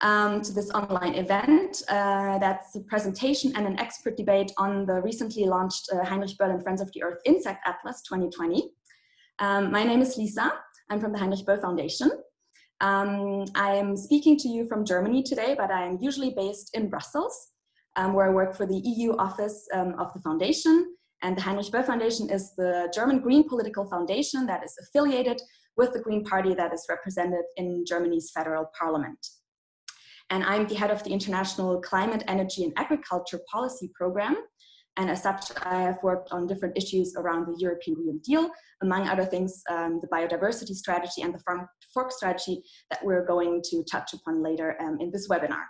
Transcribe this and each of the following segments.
um, to this online event. Uh, that's a presentation and an expert debate on the recently launched uh, Heinrich Böll and Friends of the Earth Insect Atlas 2020. Um, my name is Lisa. I'm from the Heinrich Böll Foundation. Um, I'm speaking to you from Germany today, but I am usually based in Brussels, um, where I work for the EU office um, of the foundation. And the Heinrich Böll Foundation is the German Green political foundation that is affiliated with the Green Party that is represented in Germany's federal parliament. And I'm the head of the International Climate, Energy and Agriculture Policy Program. And as such, I have worked on different issues around the European Green Deal, among other things, um, the biodiversity strategy and the farm fork strategy that we're going to touch upon later um, in this webinar.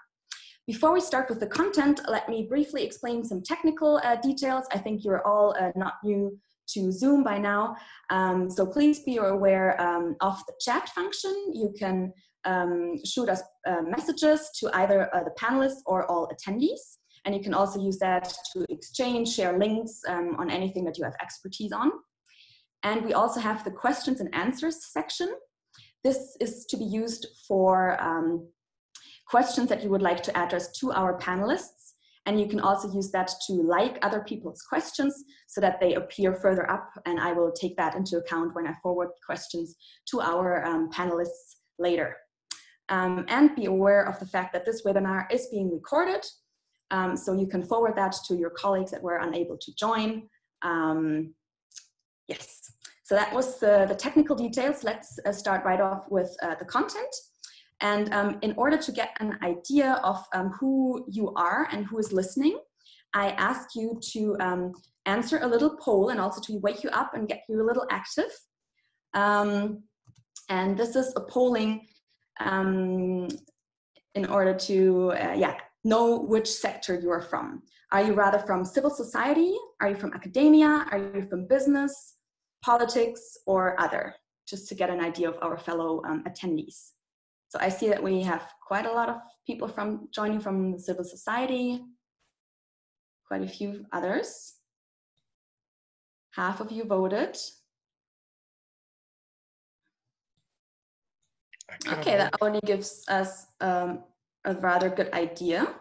Before we start with the content, let me briefly explain some technical uh, details. I think you're all uh, not new to Zoom by now. Um, so please be aware um, of the chat function. You can um, shoot us uh, messages to either uh, the panelists or all attendees. And you can also use that to exchange, share links um, on anything that you have expertise on. And we also have the questions and answers section. This is to be used for um, questions that you would like to address to our panelists. And you can also use that to like other people's questions so that they appear further up. And I will take that into account when I forward questions to our um, panelists later. Um, and be aware of the fact that this webinar is being recorded. Um, so you can forward that to your colleagues that were unable to join. Um, yes, so that was the, the technical details. Let's uh, start right off with uh, the content. And um, in order to get an idea of um, who you are and who is listening, I ask you to um, answer a little poll and also to wake you up and get you a little active. And this is a polling um, in order to uh, yeah know which sector you are from. Are you rather from civil society? Are you from academia? Are you from business, politics, or other? Just to get an idea of our fellow um, attendees. So I see that we have quite a lot of people from joining from the civil society, quite a few others. Half of you voted. Okay, that only gives us um, a rather good idea.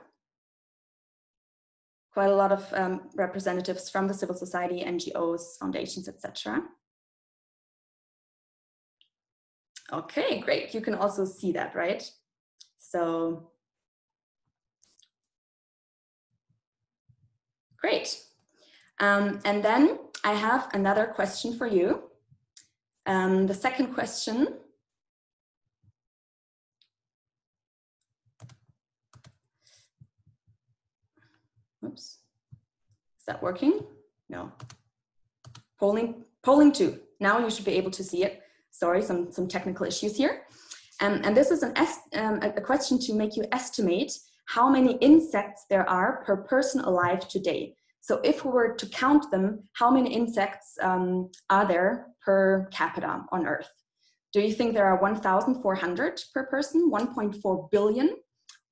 Quite a lot of um, representatives from the civil society, NGOs, foundations, etc. Okay, great. You can also see that, right? So, great. Um, and then I have another question for you. Um, the second question Oops. Is that working? No. Polling, polling two. Now you should be able to see it. Sorry, some, some technical issues here. Um, and this is an um, a question to make you estimate how many insects there are per person alive today. So if we were to count them, how many insects um, are there per capita on Earth? Do you think there are 1,400 per person, 1.4 billion,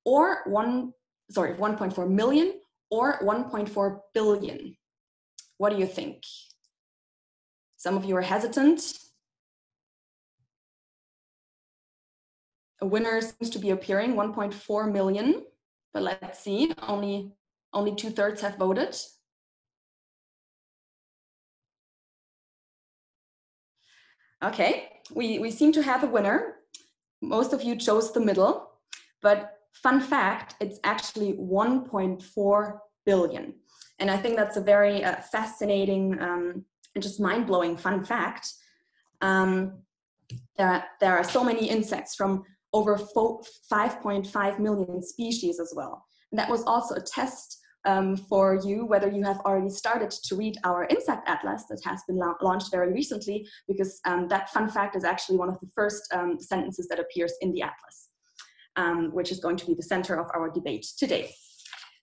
or one, sorry, 1.4 million, or 1.4 billion? What do you think? Some of you are hesitant. A winner seems to be appearing, 1.4 million, but let's see, only, only two thirds have voted. Okay, we, we seem to have a winner. Most of you chose the middle, but fun fact, it's actually 1.4 billion. And I think that's a very uh, fascinating um, and just mind blowing fun fact. Um, that there are so many insects from over 5.5 million species as well. And that was also a test um, for you whether you have already started to read our insect atlas that has been la launched very recently because um, that fun fact is actually one of the first um, sentences that appears in the atlas um, which is going to be the center of our debate today.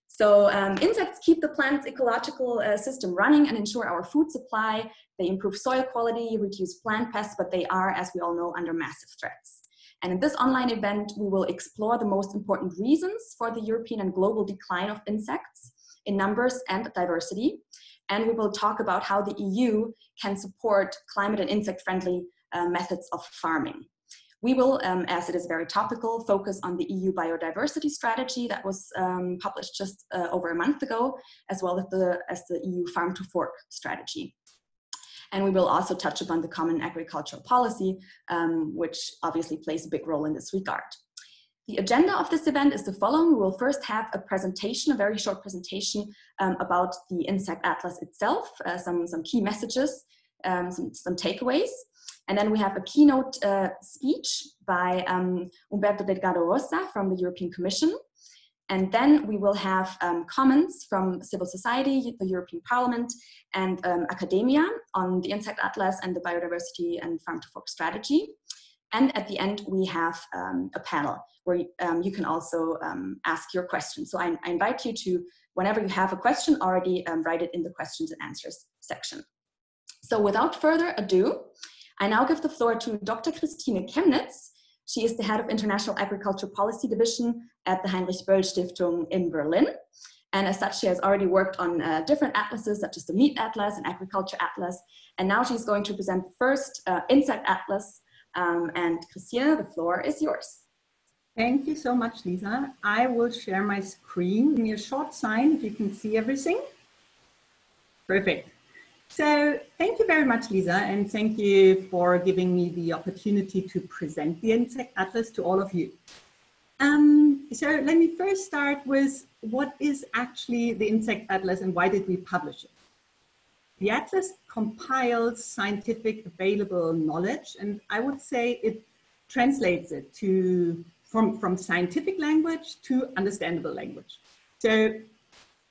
So um, insects keep the plant's ecological uh, system running and ensure our food supply. They improve soil quality, reduce plant pests, but they are, as we all know, under massive threats. And in this online event, we will explore the most important reasons for the European and global decline of insects in numbers and diversity. And we will talk about how the EU can support climate and insect-friendly uh, methods of farming. We will, um, as it is very topical, focus on the EU biodiversity strategy that was um, published just uh, over a month ago, as well as the, as the EU farm to fork strategy. And we will also touch upon the common agricultural policy, um, which obviously plays a big role in this regard. The agenda of this event is the following. We will first have a presentation, a very short presentation um, about the Insect Atlas itself, uh, some, some key messages, um, some, some takeaways. And then we have a keynote uh, speech by um, Humberto Delgado Rosa from the European Commission. And then we will have um, comments from civil society, the European Parliament, and um, academia on the Insect Atlas and the biodiversity and farm to fork strategy. And at the end, we have um, a panel where um, you can also um, ask your questions. So I, I, invite you to, whenever you have a question, already um, write it in the questions and answers section. So without further ado, I now give the floor to Dr. Christine Chemnitz. She is the head of International Agriculture Policy Division at the Heinrich Böll Stiftung in Berlin. And as such, she has already worked on uh, different atlases, such as the Meat Atlas and Agriculture Atlas. And now she's going to present the first uh, Insect Atlas. Um, and Christine, the floor is yours. Thank you so much, Lisa. I will share my screen. Give me a short sign if you can see everything. Perfect. So thank you very much, Lisa, and thank you for giving me the opportunity to present the Insect Atlas to all of you. Um, so let me first start with what is actually the Insect Atlas and why did we publish it? The Atlas compiles scientific available knowledge, and I would say it translates it to from, from scientific language to understandable language. So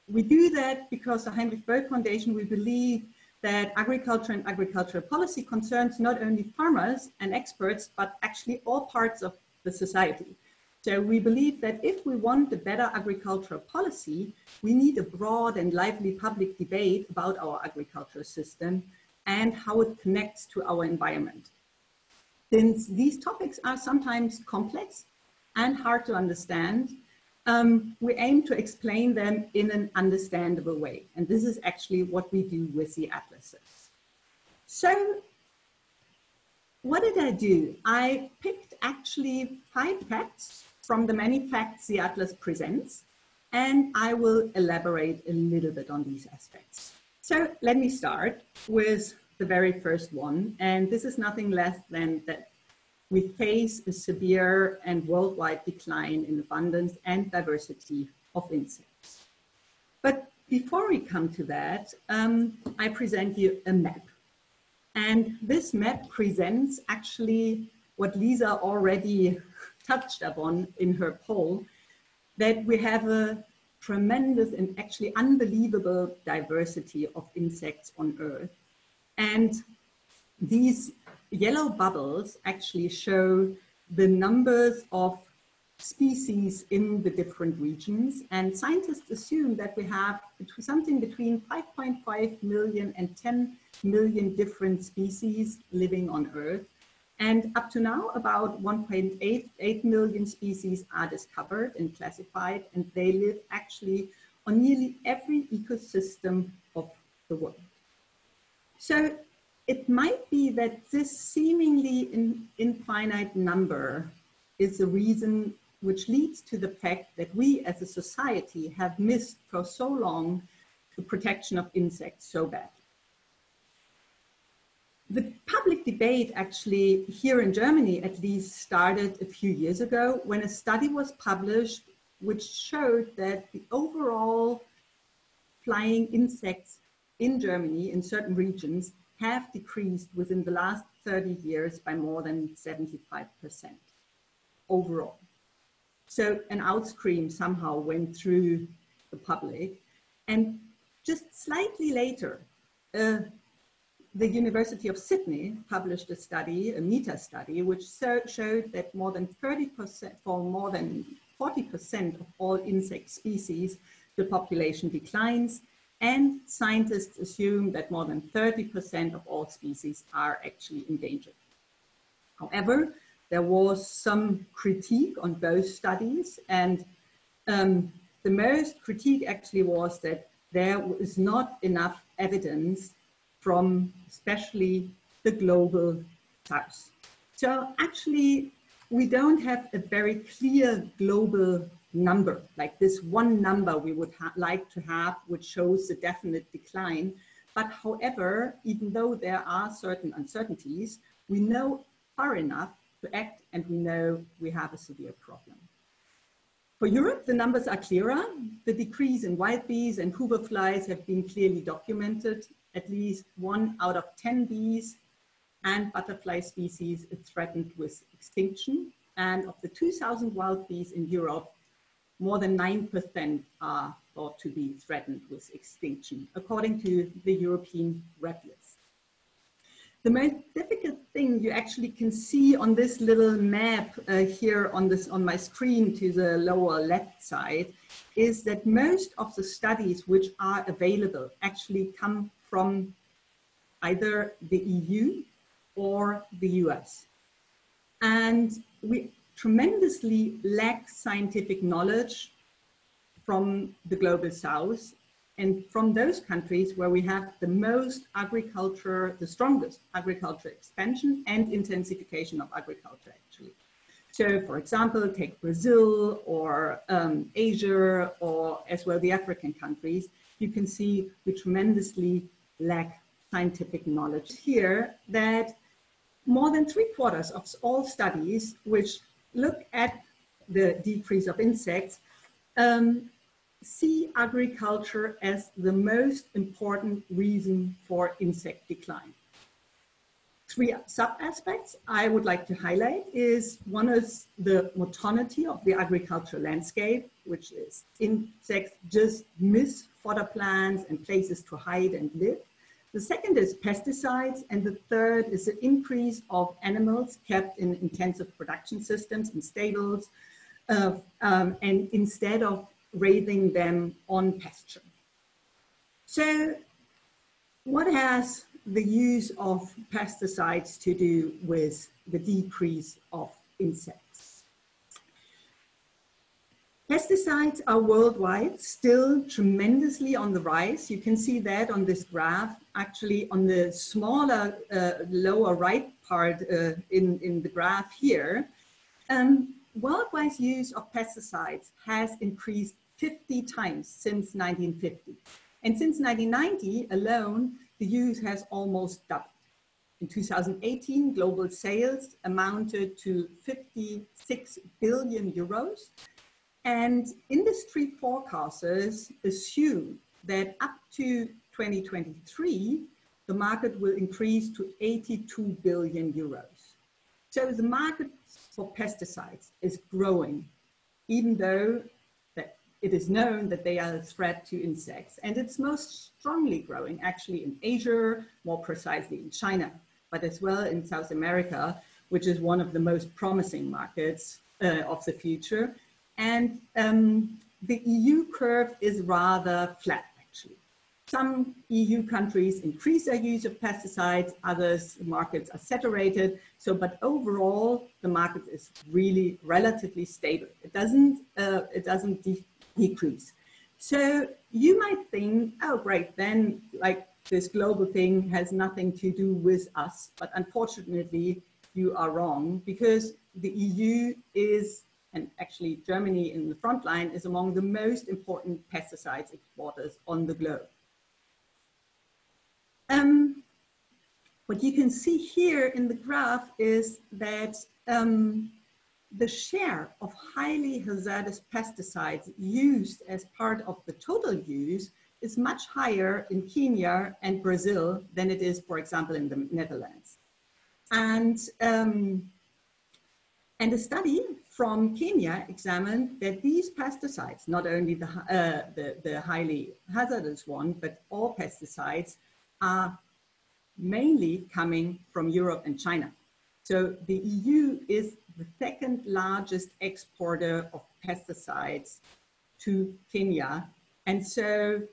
we do that because the Heinrich Böll Foundation, we believe that agriculture and agricultural policy concerns not only farmers and experts, but actually all parts of the society. So we believe that if we want a better agricultural policy, we need a broad and lively public debate about our agricultural system and how it connects to our environment. Since these topics are sometimes complex and hard to understand, um, we aim to explain them in an understandable way. And this is actually what we do with the atlases. So what did I do? I picked actually five facts from the many facts the atlas presents, and I will elaborate a little bit on these aspects. So let me start with the very first one, and this is nothing less than that we face a severe and worldwide decline in abundance and diversity of insects. But before we come to that, um, I present you a map. And this map presents actually what Lisa already touched upon in her poll, that we have a tremendous and actually unbelievable diversity of insects on Earth. And these yellow bubbles actually show the numbers of species in the different regions. And scientists assume that we have something between 5.5 million and 10 million different species living on Earth. And up to now, about 1.88 million species are discovered and classified, and they live actually on nearly every ecosystem of the world. So it might be that this seemingly in, infinite number is the reason which leads to the fact that we as a society have missed for so long the protection of insects so bad. The public debate actually here in Germany at least started a few years ago when a study was published which showed that the overall flying insects in Germany in certain regions have decreased within the last 30 years by more than 75% overall. So an outscream somehow went through the public. And just slightly later, uh, the University of Sydney published a study, a meta study, which showed that more than 30%, for more than 40% of all insect species, the population declines and scientists assume that more than 30% of all species are actually endangered. However, there was some critique on both studies and um, the most critique actually was that there was not enough evidence from especially the global south. So actually we don't have a very clear global number, like this one number we would like to have, which shows a definite decline. But however, even though there are certain uncertainties, we know far enough to act and we know we have a severe problem. For Europe, the numbers are clearer. The decrease in wild bees and hover flies have been clearly documented. At least one out of 10 bees and butterfly species is threatened with extinction. And of the 2,000 wild bees in Europe, more than 9% are thought to be threatened with extinction, according to the European Red List. The most difficult thing you actually can see on this little map uh, here on, this, on my screen to the lower left side is that most of the studies which are available actually come from either the EU or the US. And we tremendously lack scientific knowledge from the global south and from those countries where we have the most agriculture, the strongest agriculture expansion and intensification of agriculture actually. So for example, take Brazil or um, Asia or as well the African countries, you can see we tremendously lack scientific knowledge here that more than three quarters of all studies which look at the decrease of insects, um, see agriculture as the most important reason for insect decline. Three sub-aspects I would like to highlight is one is the monotony of the agricultural landscape, which is insects just miss fodder plants and places to hide and live. The second is pesticides, and the third is the increase of animals kept in intensive production systems in stables, uh, um, and instead of raising them on pasture. So what has the use of pesticides to do with the decrease of insects? Pesticides are worldwide still tremendously on the rise. You can see that on this graph, actually on the smaller uh, lower right part uh, in, in the graph here. Um, worldwide use of pesticides has increased 50 times since 1950. And since 1990 alone, the use has almost doubled. In 2018, global sales amounted to 56 billion euros, and industry forecasters assume that up to 2023, the market will increase to 82 billion euros. So the market for pesticides is growing, even though that it is known that they are a threat to insects. And it's most strongly growing actually in Asia, more precisely in China, but as well in South America, which is one of the most promising markets uh, of the future and um, the EU curve is rather flat, actually. Some EU countries increase their use of pesticides, others markets are saturated. So, but overall, the market is really relatively stable. It doesn't, uh, it doesn't de decrease. So you might think, oh, great, then like this global thing has nothing to do with us. But unfortunately, you are wrong because the EU is and actually Germany in the front line is among the most important pesticides exporters on the globe. Um, what you can see here in the graph is that um, the share of highly hazardous pesticides used as part of the total use is much higher in Kenya and Brazil than it is, for example, in the Netherlands. And, um, and a study from Kenya examined that these pesticides, not only the, uh, the, the highly hazardous one, but all pesticides are mainly coming from Europe and China. So the EU is the second largest exporter of pesticides to Kenya. And so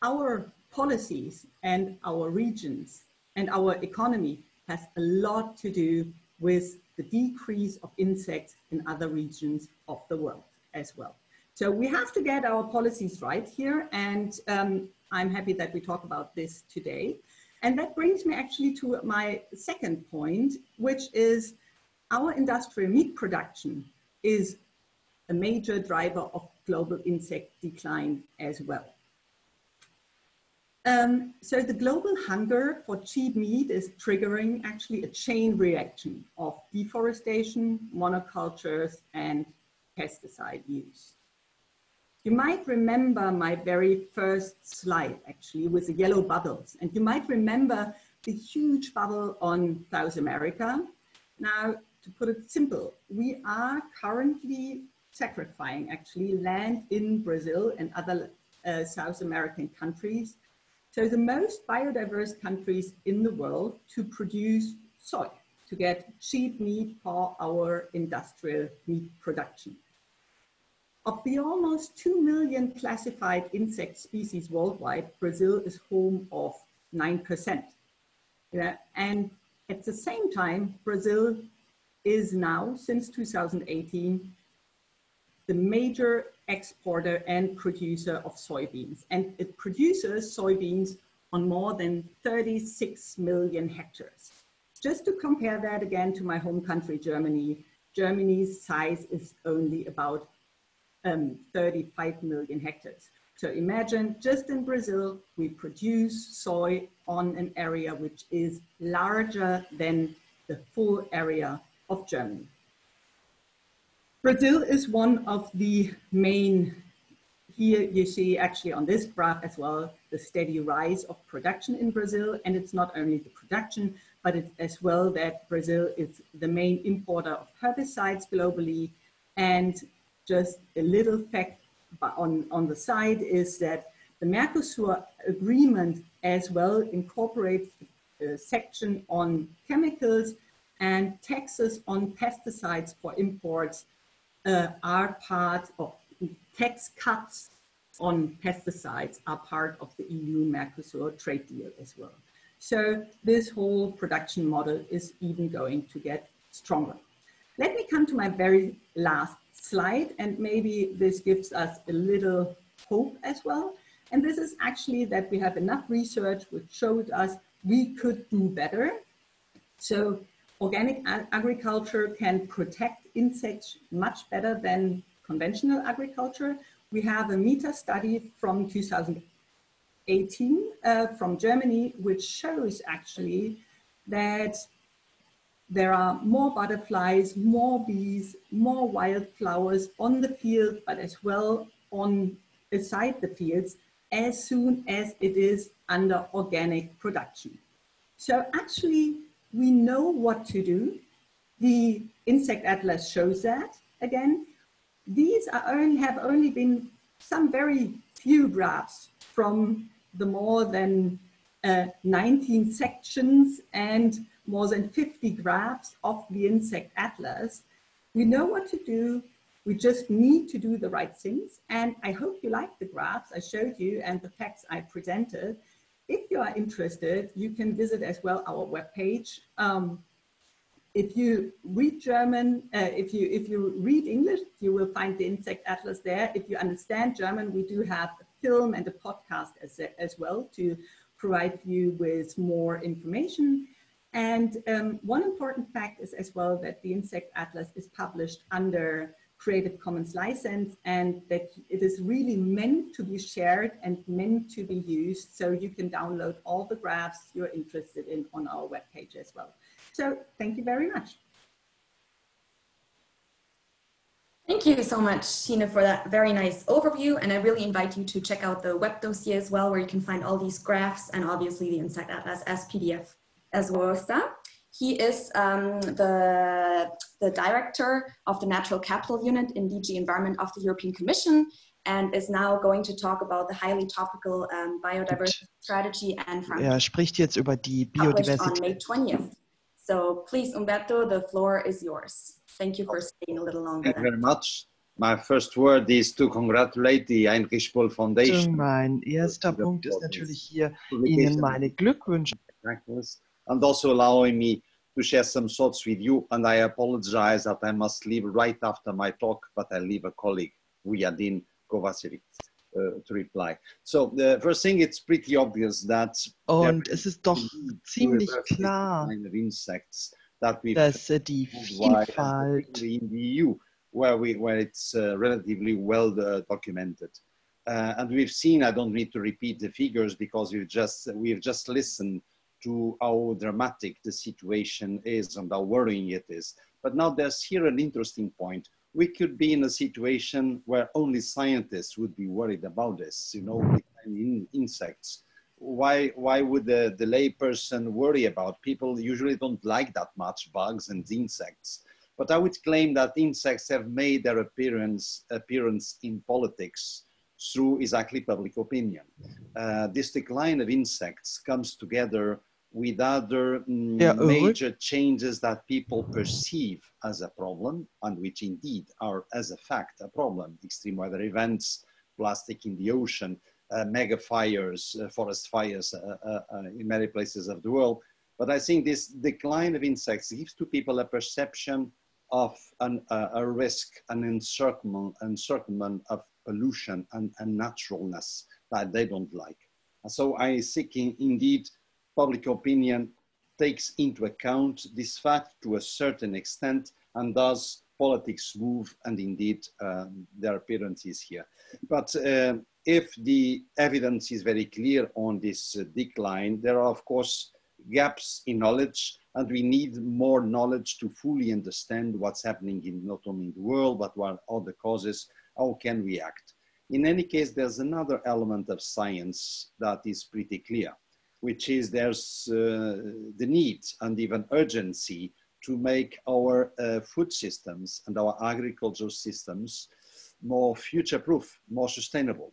our policies and our regions and our economy has a lot to do with the decrease of insects in other regions of the world as well. So we have to get our policies right here, and um, I'm happy that we talk about this today. And that brings me actually to my second point, which is our industrial meat production is a major driver of global insect decline as well. Um, so the global hunger for cheap meat is triggering actually a chain reaction of deforestation, monocultures, and pesticide use. You might remember my very first slide actually with the yellow bubbles, and you might remember the huge bubble on South America. Now, to put it simple, we are currently sacrificing actually land in Brazil and other uh, South American countries so the most biodiverse countries in the world to produce soy, to get cheap meat for our industrial meat production. Of the almost 2 million classified insect species worldwide, Brazil is home of 9%. Yeah, and at the same time, Brazil is now, since 2018, the major exporter and producer of soybeans. And it produces soybeans on more than 36 million hectares. Just to compare that again to my home country, Germany, Germany's size is only about um, 35 million hectares. So imagine just in Brazil, we produce soy on an area which is larger than the full area of Germany. Brazil is one of the main, here you see actually on this graph as well, the steady rise of production in Brazil. And it's not only the production, but it's as well that Brazil is the main importer of herbicides globally. And just a little fact on, on the side is that the Mercosur agreement as well incorporates a section on chemicals and taxes on pesticides for imports uh, are part of tax cuts on pesticides are part of the EU Mercosur trade deal as well. So this whole production model is even going to get stronger. Let me come to my very last slide and maybe this gives us a little hope as well. And this is actually that we have enough research which showed us we could do better. So organic agriculture can protect insects much better than conventional agriculture. We have a meta study from 2018 uh, from Germany, which shows actually that there are more butterflies, more bees, more wildflowers on the field, but as well on beside the fields as soon as it is under organic production. So actually we know what to do. The Insect Atlas shows that. Again, these only, have only been some very few graphs from the more than uh, 19 sections and more than 50 graphs of the Insect Atlas. We know what to do. We just need to do the right things. And I hope you like the graphs I showed you and the facts I presented. If you are interested, you can visit as well our webpage. Um, if you read German, uh, if you if you read English, you will find the Insect Atlas there. If you understand German, we do have a film and a podcast as, as well to provide you with more information. And um, one important fact is as well that the Insect Atlas is published under Creative Commons license and that it is really meant to be shared and meant to be used. So you can download all the graphs you're interested in on our webpage as well. So thank you very much. Thank you so much, Tina, for that very nice overview. And I really invite you to check out the web dossier as well, where you can find all these graphs and obviously the Insect Atlas as PDF as well. He is um, the, the director of the Natural Capital Unit in DG Environment of the European Commission and is now going to talk about the highly topical um, biodiversity strategy and Er spricht jetzt über die Biodiversität. on May 20th. So please, Humberto, the floor is yours. Thank you for staying a little longer. Thank you very much. My first word is to congratulate the Heinrich Böll Foundation. Mein erster Punkt ist natürlich hier, Ihnen meine Glückwünsche and also allowing me to share some thoughts with you. And I apologize that I must leave right after my talk, but I leave a colleague, Vujadin Kovacevic, uh, to reply. So the first thing, it's pretty obvious that Und es ist doch ziemlich klar, insects that we've dass die Vielfalt in the EU, where we where it's uh, relatively well uh, documented. Uh, and we've seen, I don't need to repeat the figures because we've just, we've just listened to how dramatic the situation is and how worrying it is. But now there's here an interesting point. We could be in a situation where only scientists would be worried about this, you know, in insects. Why, why would the, the lay person worry about? People usually don't like that much bugs and insects. But I would claim that insects have made their appearance, appearance in politics through exactly public opinion. Uh, this decline of insects comes together with other mm, yeah, major changes that people perceive as a problem and which indeed are as a fact a problem. Extreme weather events, plastic in the ocean, uh, mega fires, uh, forest fires uh, uh, uh, in many places of the world. But I think this decline of insects gives to people a perception of an, a risk, an encirclement, encirclement of pollution and, and naturalness that they don't like. So I think in, indeed public opinion takes into account this fact to a certain extent and does politics move and indeed uh, their appearance is here. But uh, if the evidence is very clear on this uh, decline, there are of course gaps in knowledge and we need more knowledge to fully understand what's happening in not only in the world, but what are the causes, how can we act. In any case, there's another element of science that is pretty clear which is there's uh, the need and even urgency to make our uh, food systems and our agricultural systems more future-proof, more sustainable.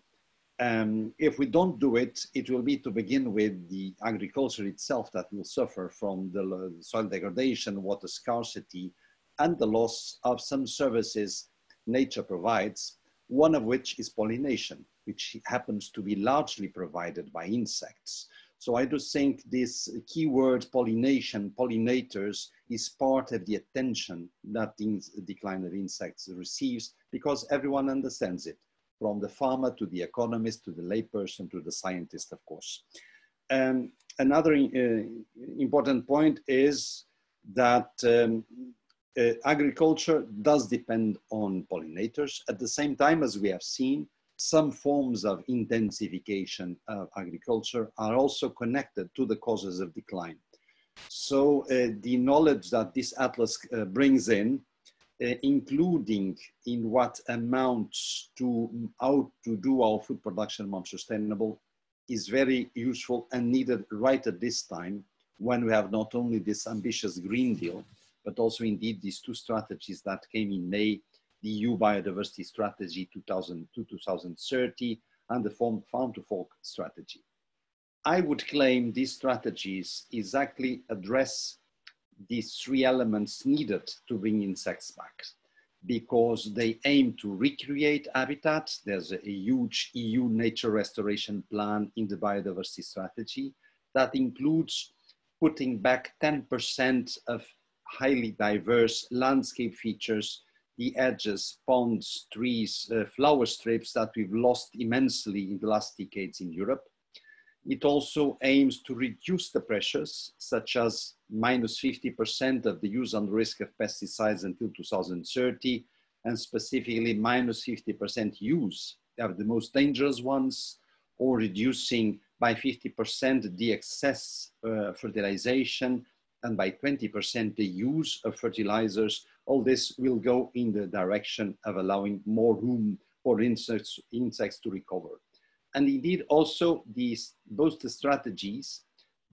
Um, if we don't do it, it will be to begin with the agriculture itself that will suffer from the soil degradation, water scarcity, and the loss of some services nature provides, one of which is pollination, which happens to be largely provided by insects. So I do think this keyword pollination, pollinators, is part of the attention that the decline of insects receives because everyone understands it, from the farmer to the economist to the layperson to the scientist, of course. Um, another uh, important point is that um, uh, agriculture does depend on pollinators. At the same time, as we have seen, some forms of intensification of agriculture are also connected to the causes of decline. So uh, the knowledge that this atlas uh, brings in, uh, including in what amounts to how to do our food production more sustainable, is very useful and needed right at this time when we have not only this ambitious Green Deal, but also indeed these two strategies that came in May the EU Biodiversity Strategy 2000-2030 and the Farm, to Fork Strategy. I would claim these strategies exactly address these three elements needed to bring insects back because they aim to recreate habitats. There's a huge EU nature restoration plan in the biodiversity strategy that includes putting back 10% of highly diverse landscape features the edges, ponds, trees, uh, flower strips that we've lost immensely in the last decades in Europe. It also aims to reduce the pressures, such as minus 50% of the use and risk of pesticides until 2030, and specifically minus 50% use of the most dangerous ones, or reducing by 50% the excess uh, fertilization and by 20% the use of fertilizers all this will go in the direction of allowing more room for insects, insects to recover. And indeed, also these, both the strategies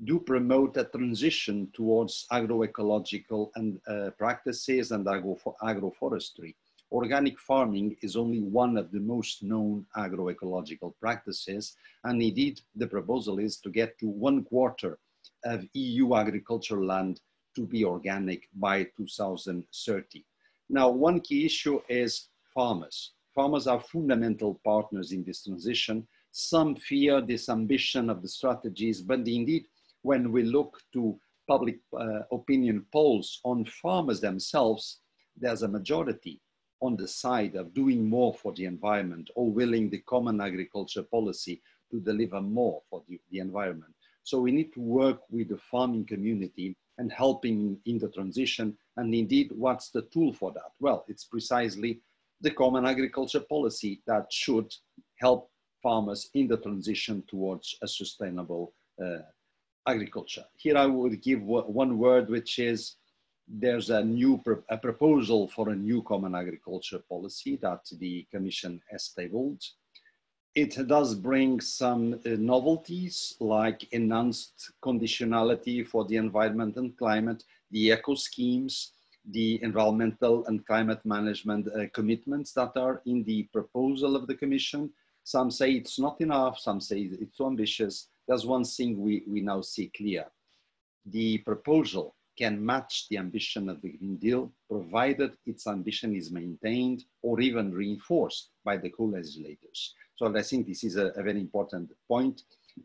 do promote a transition towards agroecological and uh, practices and agro agroforestry. Organic farming is only one of the most known agroecological practices. And indeed, the proposal is to get to one quarter of EU agricultural land to be organic by 2030. Now, one key issue is farmers. Farmers are fundamental partners in this transition. Some fear this ambition of the strategies, but indeed, when we look to public uh, opinion polls on farmers themselves, there's a majority on the side of doing more for the environment or willing the common agriculture policy to deliver more for the, the environment. So we need to work with the farming community and helping in the transition. And indeed, what's the tool for that? Well, it's precisely the common agriculture policy that should help farmers in the transition towards a sustainable uh, agriculture. Here I would give one word, which is there's a new a proposal for a new common agriculture policy that the Commission has tabled. It does bring some uh, novelties like enhanced conditionality for the environment and climate, the eco schemes, the environmental and climate management uh, commitments that are in the proposal of the Commission. Some say it's not enough, some say it's too ambitious. There's one thing we, we now see clear. The proposal can match the ambition of the Green Deal, provided its ambition is maintained or even reinforced by the co-legislators. So I think this is a, a, very important point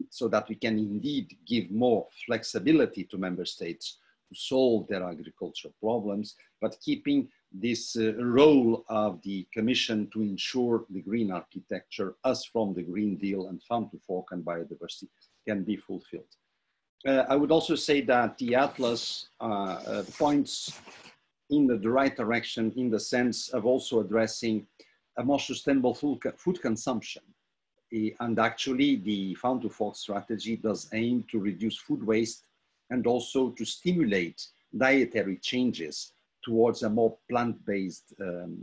so that we can indeed give more flexibility to member states to solve their agricultural problems, but keeping this uh, role of the Commission to ensure the green architecture, as from the Green Deal and Farm to Fork and biodiversity, can be fulfilled. Uh, I would also say that the Atlas uh, uh, points in the, the, right direction in the sense of also addressing a more sustainable food, food consumption. And actually the Farm to Fork strategy does aim to reduce food waste and also to stimulate dietary changes towards a more plant-based um,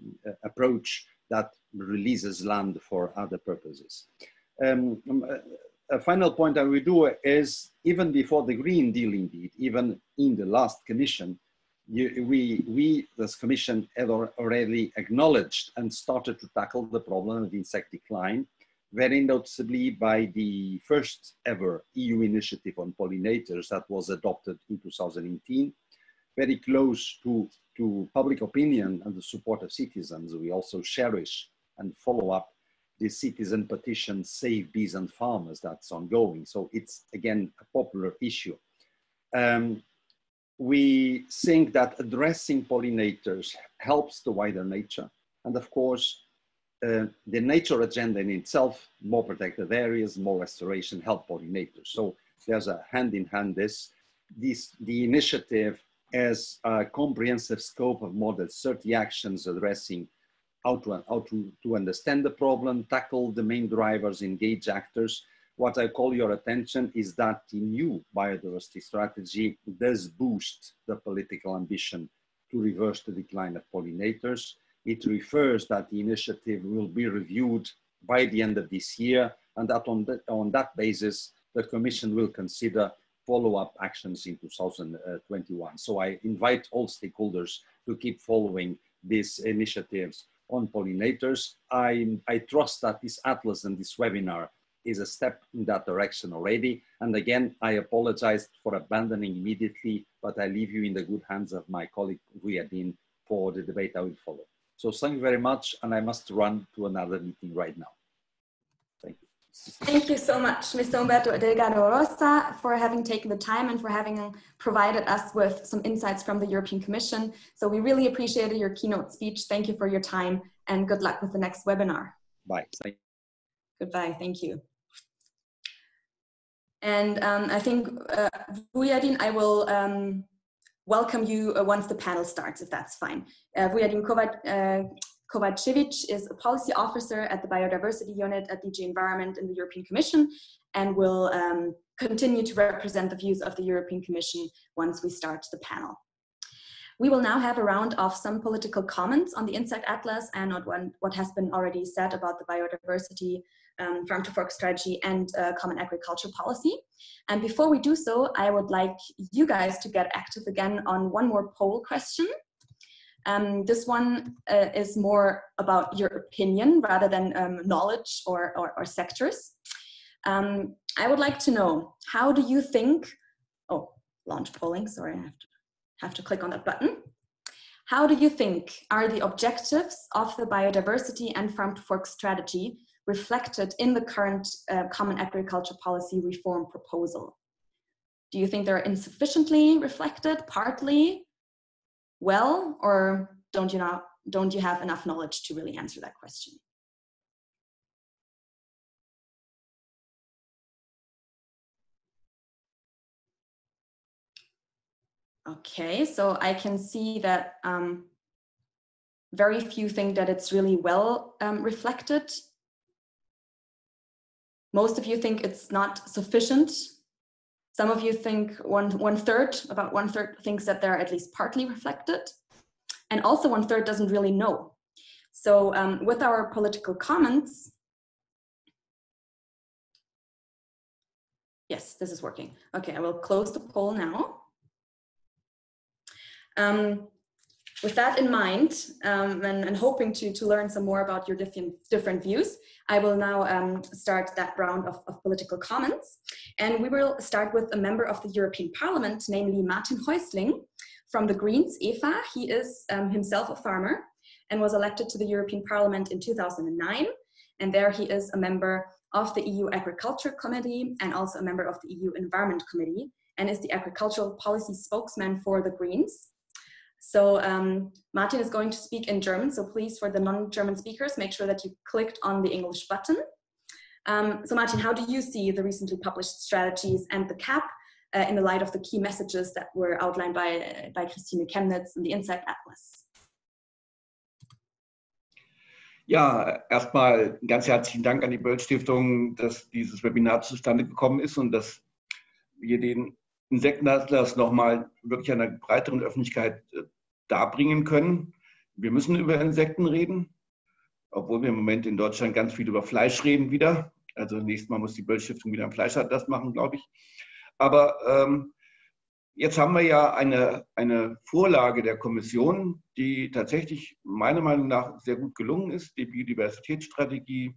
approach that releases land for other purposes. Um, um a final point I will do is even before the Green Deal, indeed, even in the last commission, you, we, we, this commission, had already acknowledged and started to tackle the problem of insect decline, very noticeably by the first ever EU initiative on pollinators that was adopted in 2018, very close to, to public opinion and the support of citizens. We also cherish and follow up the citizen petition Save Bees and Farmers that's ongoing. So it's again a popular issue. Um, we think that addressing pollinators helps the wider nature. And of course, uh, the nature agenda in itself, more protected areas, more restoration, help pollinators. So there's a hand in hand this. this the initiative has a comprehensive scope of more than 30 actions addressing how to, how to, to understand the problem, tackle the main drivers, engage actors. What I call your attention is that the new biodiversity strategy does boost the political ambition to reverse the decline of pollinators it refers that the initiative will be reviewed by the end of this year and that on, the, on that basis, the Commission will consider follow-up actions in 2021. So I invite all stakeholders to keep following these initiatives on pollinators. I, I trust that this atlas and this webinar is a step in that direction already. And again, I apologize for abandoning immediately, but I leave you in the good hands of my colleague Vujadin for the debate I will follow. So thank you very much. And I must run to another meeting right now. Thank you. So much, Mr. Humberto Delgado Rosa, for having taken the time and for having provided us with some insights from the European Commission. So we really appreciated your keynote speech. Thank you for your time and good luck with the next webinar. Bye. Thank Goodbye. Thank you. And um, I think, uh, Vujadin, I will um, welcome you uh, once the panel starts, if that's fine. Uh, Vujadin uh, Kovacevic is a policy officer at the biodiversity unit at DG Environment in the European Commission and will um, continue to represent the views of the European Commission once we start the panel. We will now have a round of some political comments on the Insect Atlas and on what has been already said about the biodiversity um, farm to fork strategy and uh, common agriculture policy. And before we do so, I would like you guys to get active again on one more poll question. Um, this one uh, is more about your opinion rather than um, knowledge or, or, or sectors. Um, I would like to know, how do you think, oh, launch polling, sorry, I have to, have to click on that button. How do you think are the objectives of the biodiversity and farm to fork strategy reflected in the current uh, Common Agriculture Policy reform proposal? Do you think they're insufficiently reflected, partly, well, or don't you, not, don't you have enough knowledge to really answer that question? Okay, so I can see that um, very few think that it's really well um, reflected. Most of you think it's not sufficient. Some of you think one, one third, about one third thinks that they're at least partly reflected. And also one third doesn't really know. So um, with our political comments, yes, this is working. Okay, I will close the poll now. Um, with that in mind, um, and, and, hoping to, to learn some more about your different, different views, I will now um, start that round of, of, political comments. And we will start with a member of the European Parliament, namely Martin Häusling from the Greens, EFA. He is um, himself a farmer and was elected to the European Parliament in 2009. And there he is a member of the EU Agriculture Committee and also a member of the EU Environment Committee and is the agricultural policy spokesman for the Greens. So um, Martin is going to speak in German, so please, for the non-German speakers, make sure that you clicked on the English button. Um, so Martin, how do you see the recently published strategies and the CAP uh, in the light of the key messages that were outlined by, uh, by Christine Chemnitz in the Insect Atlas? Ja, erstmal ganz herzlichen Dank an die Böll Stiftung, dass dieses Webinar zustande gekommen ist und dass wir den Insektenatlas nochmal wirklich einer breiteren Öffentlichkeit äh, darbringen können. Wir müssen über Insekten reden, obwohl wir im Moment in Deutschland ganz viel über Fleisch reden wieder. Also nächstes Mal muss die Böll-Stiftung wieder ein Fleischatlas machen, glaube ich. Aber ähm, jetzt haben wir ja eine, eine Vorlage der Kommission, die tatsächlich meiner Meinung nach sehr gut gelungen ist. Die Biodiversitätsstrategie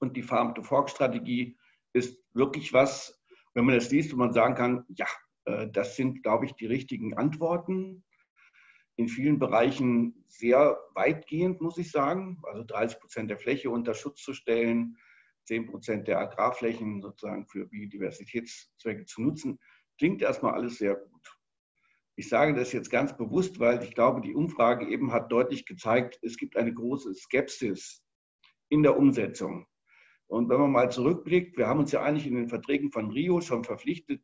und die Farm-to-Fork-Strategie ist wirklich was, wenn man das liest und man sagen kann, ja, äh, das sind, glaube ich, die richtigen Antworten. In vielen Bereichen sehr weitgehend, muss ich sagen. Also 30 Prozent der Fläche unter Schutz zu stellen, 10 Prozent der Agrarflächen sozusagen für Biodiversitätszwecke zu nutzen, klingt erstmal alles sehr gut. Ich sage das jetzt ganz bewusst, weil ich glaube, die Umfrage eben hat deutlich gezeigt, es gibt eine große Skepsis in der Umsetzung. Und wenn man mal zurückblickt, wir haben uns ja eigentlich in den Verträgen von Rio schon verpflichtet,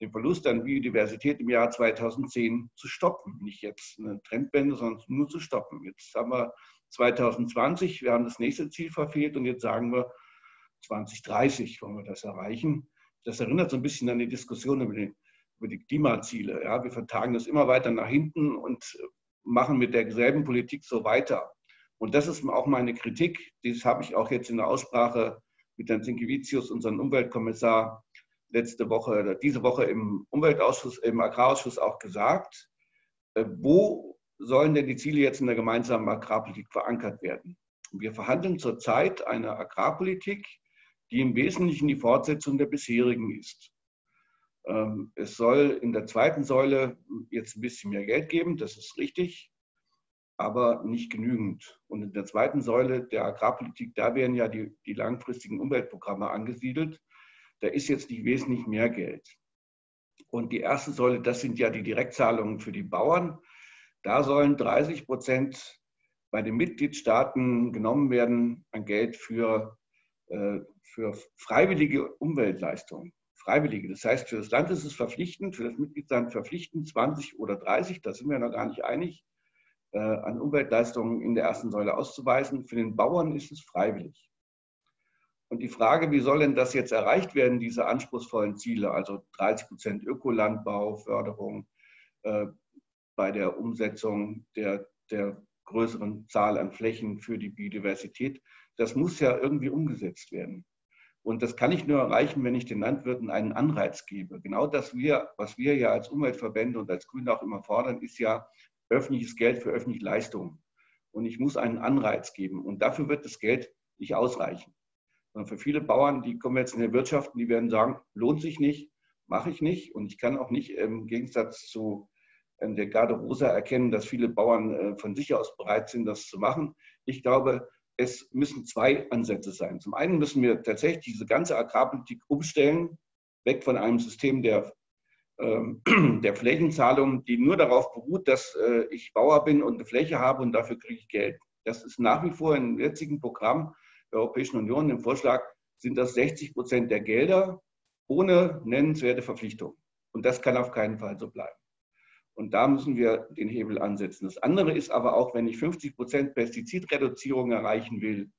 den Verlust an Biodiversität im Jahr 2010 zu stoppen. Nicht jetzt eine Trendwende, sondern nur zu stoppen. Jetzt haben wir 2020, wir haben das nächste Ziel verfehlt und jetzt sagen wir 2030 wollen wir das erreichen. Das erinnert so ein bisschen an die Diskussion über die, über die Klimaziele. Ja, wir vertagen das immer weiter nach hinten und machen mit derselben Politik so weiter. Und das ist auch meine Kritik. Das habe ich auch jetzt in der Aussprache mit Herrn Sinkevicius, unserem Umweltkommissar, letzte Woche oder diese Woche im Umweltausschuss, im Agrarausschuss auch gesagt. Äh, wo sollen denn die Ziele jetzt in der gemeinsamen Agrarpolitik verankert werden? Wir verhandeln zurzeit eine Agrarpolitik, die im Wesentlichen die Fortsetzung der bisherigen ist. Ähm, es soll in der zweiten Säule jetzt ein bisschen mehr Geld geben, das ist richtig aber nicht genügend. Und in der zweiten Säule der Agrarpolitik, da werden ja die, die langfristigen Umweltprogramme angesiedelt. Da ist jetzt nicht wesentlich mehr Geld. Und die erste Säule, das sind ja die Direktzahlungen für die Bauern. Da sollen 30 Prozent bei den Mitgliedstaaten genommen werden an Geld für, äh, für freiwillige Umweltleistungen. Freiwillige. Das heißt, für das Land ist es verpflichtend, für das Mitgliedsland verpflichtend 20 oder 30, da sind wir noch gar nicht einig. Äh, an Umweltleistungen in der ersten Säule auszuweisen. Für den Bauern ist es freiwillig. Und die Frage, wie soll denn das jetzt erreicht werden, diese anspruchsvollen Ziele, also 30 Prozent Ökolandbau, Förderung äh, bei der Umsetzung der, der größeren Zahl an Flächen für die Biodiversität, das muss ja irgendwie umgesetzt werden. Und das kann ich nur erreichen, wenn ich den Landwirten einen Anreiz gebe. Genau das wir, was wir ja als Umweltverbände und als Grüne auch immer fordern, ist ja öffentliches Geld für öffentliche Leistungen. Und ich muss einen Anreiz geben. Und dafür wird das Geld nicht ausreichen. Sondern für viele Bauern, die konventionell wirtschaften, die werden sagen, lohnt sich nicht, mache ich nicht. Und ich kann auch nicht im Gegensatz zu ähm, der Garde Rosa erkennen, dass viele Bauern äh, von sich aus bereit sind, das zu machen. Ich glaube, es müssen zwei Ansätze sein. Zum einen müssen wir tatsächlich diese ganze Agrarpolitik umstellen, weg von einem System der der Flächenzahlung, die nur darauf beruht, dass äh, ich Bauer bin und eine Fläche habe und dafür kriege ich Geld. Das ist nach wie vor im jetzigen Programm der Europäischen Union im Vorschlag, sind das 60 Prozent der Gelder ohne nennenswerte Verpflichtung. Und das kann auf keinen Fall so bleiben. Und da müssen wir den Hebel ansetzen. Das andere ist aber auch, wenn ich 50 Prozent Pestizidreduzierung erreichen will,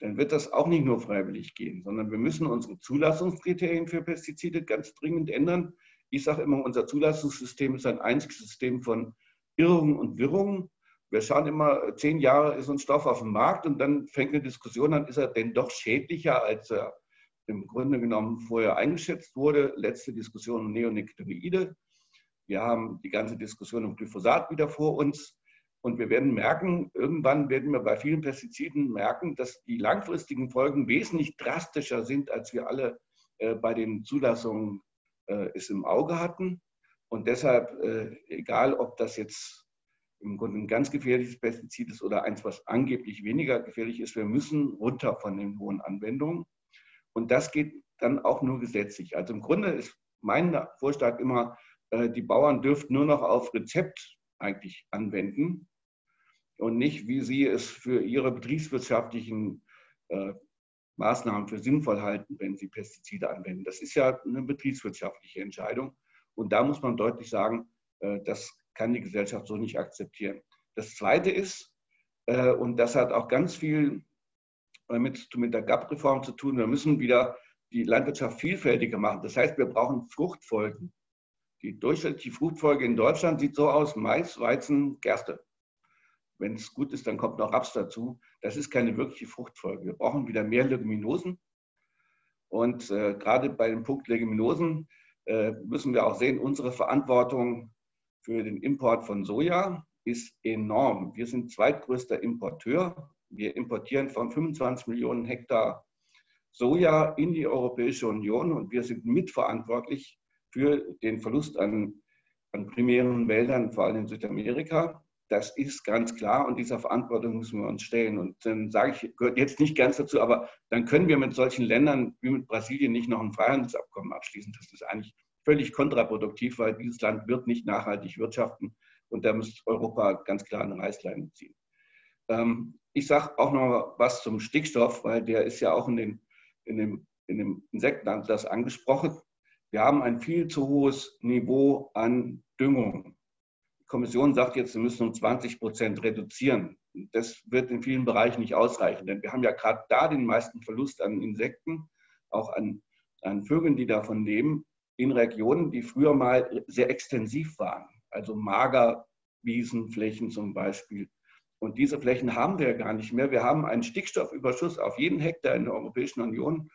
dann wird das auch nicht nur freiwillig gehen, sondern wir müssen unsere Zulassungskriterien für Pestizide ganz dringend ändern. Ich sage immer, unser Zulassungssystem ist ein einziges System von Irrungen und Wirrungen. Wir schauen immer, zehn Jahre ist ein Stoff auf dem Markt und dann fängt eine Diskussion an, ist er denn doch schädlicher, als er im Grunde genommen vorher eingeschätzt wurde. Letzte Diskussion um Neonicotinoide. Wir haben die ganze Diskussion um Glyphosat wieder vor uns. Und wir werden merken, irgendwann werden wir bei vielen Pestiziden merken, dass die langfristigen Folgen wesentlich drastischer sind, als wir alle äh, bei den Zulassungen äh, es im Auge hatten. Und deshalb, äh, egal ob das jetzt im Grunde ein ganz gefährliches Pestizid ist oder eins, was angeblich weniger gefährlich ist, wir müssen runter von den hohen Anwendungen. Und das geht dann auch nur gesetzlich. Also im Grunde ist mein Vorschlag immer, äh, die Bauern dürften nur noch auf Rezept eigentlich anwenden und nicht, wie sie es für ihre betriebswirtschaftlichen äh, Maßnahmen für sinnvoll halten, wenn sie Pestizide anwenden. Das ist ja eine betriebswirtschaftliche Entscheidung. Und da muss man deutlich sagen, äh, das kann die Gesellschaft so nicht akzeptieren. Das Zweite ist, äh, und das hat auch ganz viel mit, mit der GAP-Reform zu tun, wir müssen wieder die Landwirtschaft vielfältiger machen. Das heißt, wir brauchen Fruchtfolgen. Die durchschnittliche Fruchtfolge in Deutschland sieht so aus, Mais, Weizen, Gerste. Wenn es gut ist, dann kommt noch Raps dazu. Das ist keine wirkliche Fruchtfolge. Wir brauchen wieder mehr Leguminosen. Und äh, gerade bei dem Punkt Leguminosen äh, müssen wir auch sehen, unsere Verantwortung für den Import von Soja ist enorm. Wir sind zweitgrößter Importeur. Wir importieren von 25 Millionen Hektar Soja in die Europäische Union und wir sind mitverantwortlich für den Verlust an, an primären Wäldern, vor allem in Südamerika. Das ist ganz klar und dieser Verantwortung müssen wir uns stellen. Und dann sage ich, gehört jetzt nicht ganz dazu, aber dann können wir mit solchen Ländern wie mit Brasilien nicht noch ein Freihandelsabkommen abschließen. Das ist eigentlich völlig kontraproduktiv, weil dieses Land wird nicht nachhaltig wirtschaften und da muss Europa ganz klar eine Reißleine ziehen. Ähm, ich sage auch noch was zum Stickstoff, weil der ist ja auch in, den, in dem, in dem Insektenatlas angesprochen. Wir haben ein viel zu hohes Niveau an Düngung. Kommission sagt jetzt, wir müssen um 20 Prozent reduzieren. Das wird in vielen Bereichen nicht ausreichen, denn wir haben ja gerade da den meisten Verlust an Insekten, auch an, an Vögeln, die davon leben, in Regionen, die früher mal sehr extensiv waren, also Magerwiesenflächen zum Beispiel. Und diese Flächen haben wir gar nicht mehr. Wir haben einen Stickstoffüberschuss auf jeden Hektar in der Europäischen Union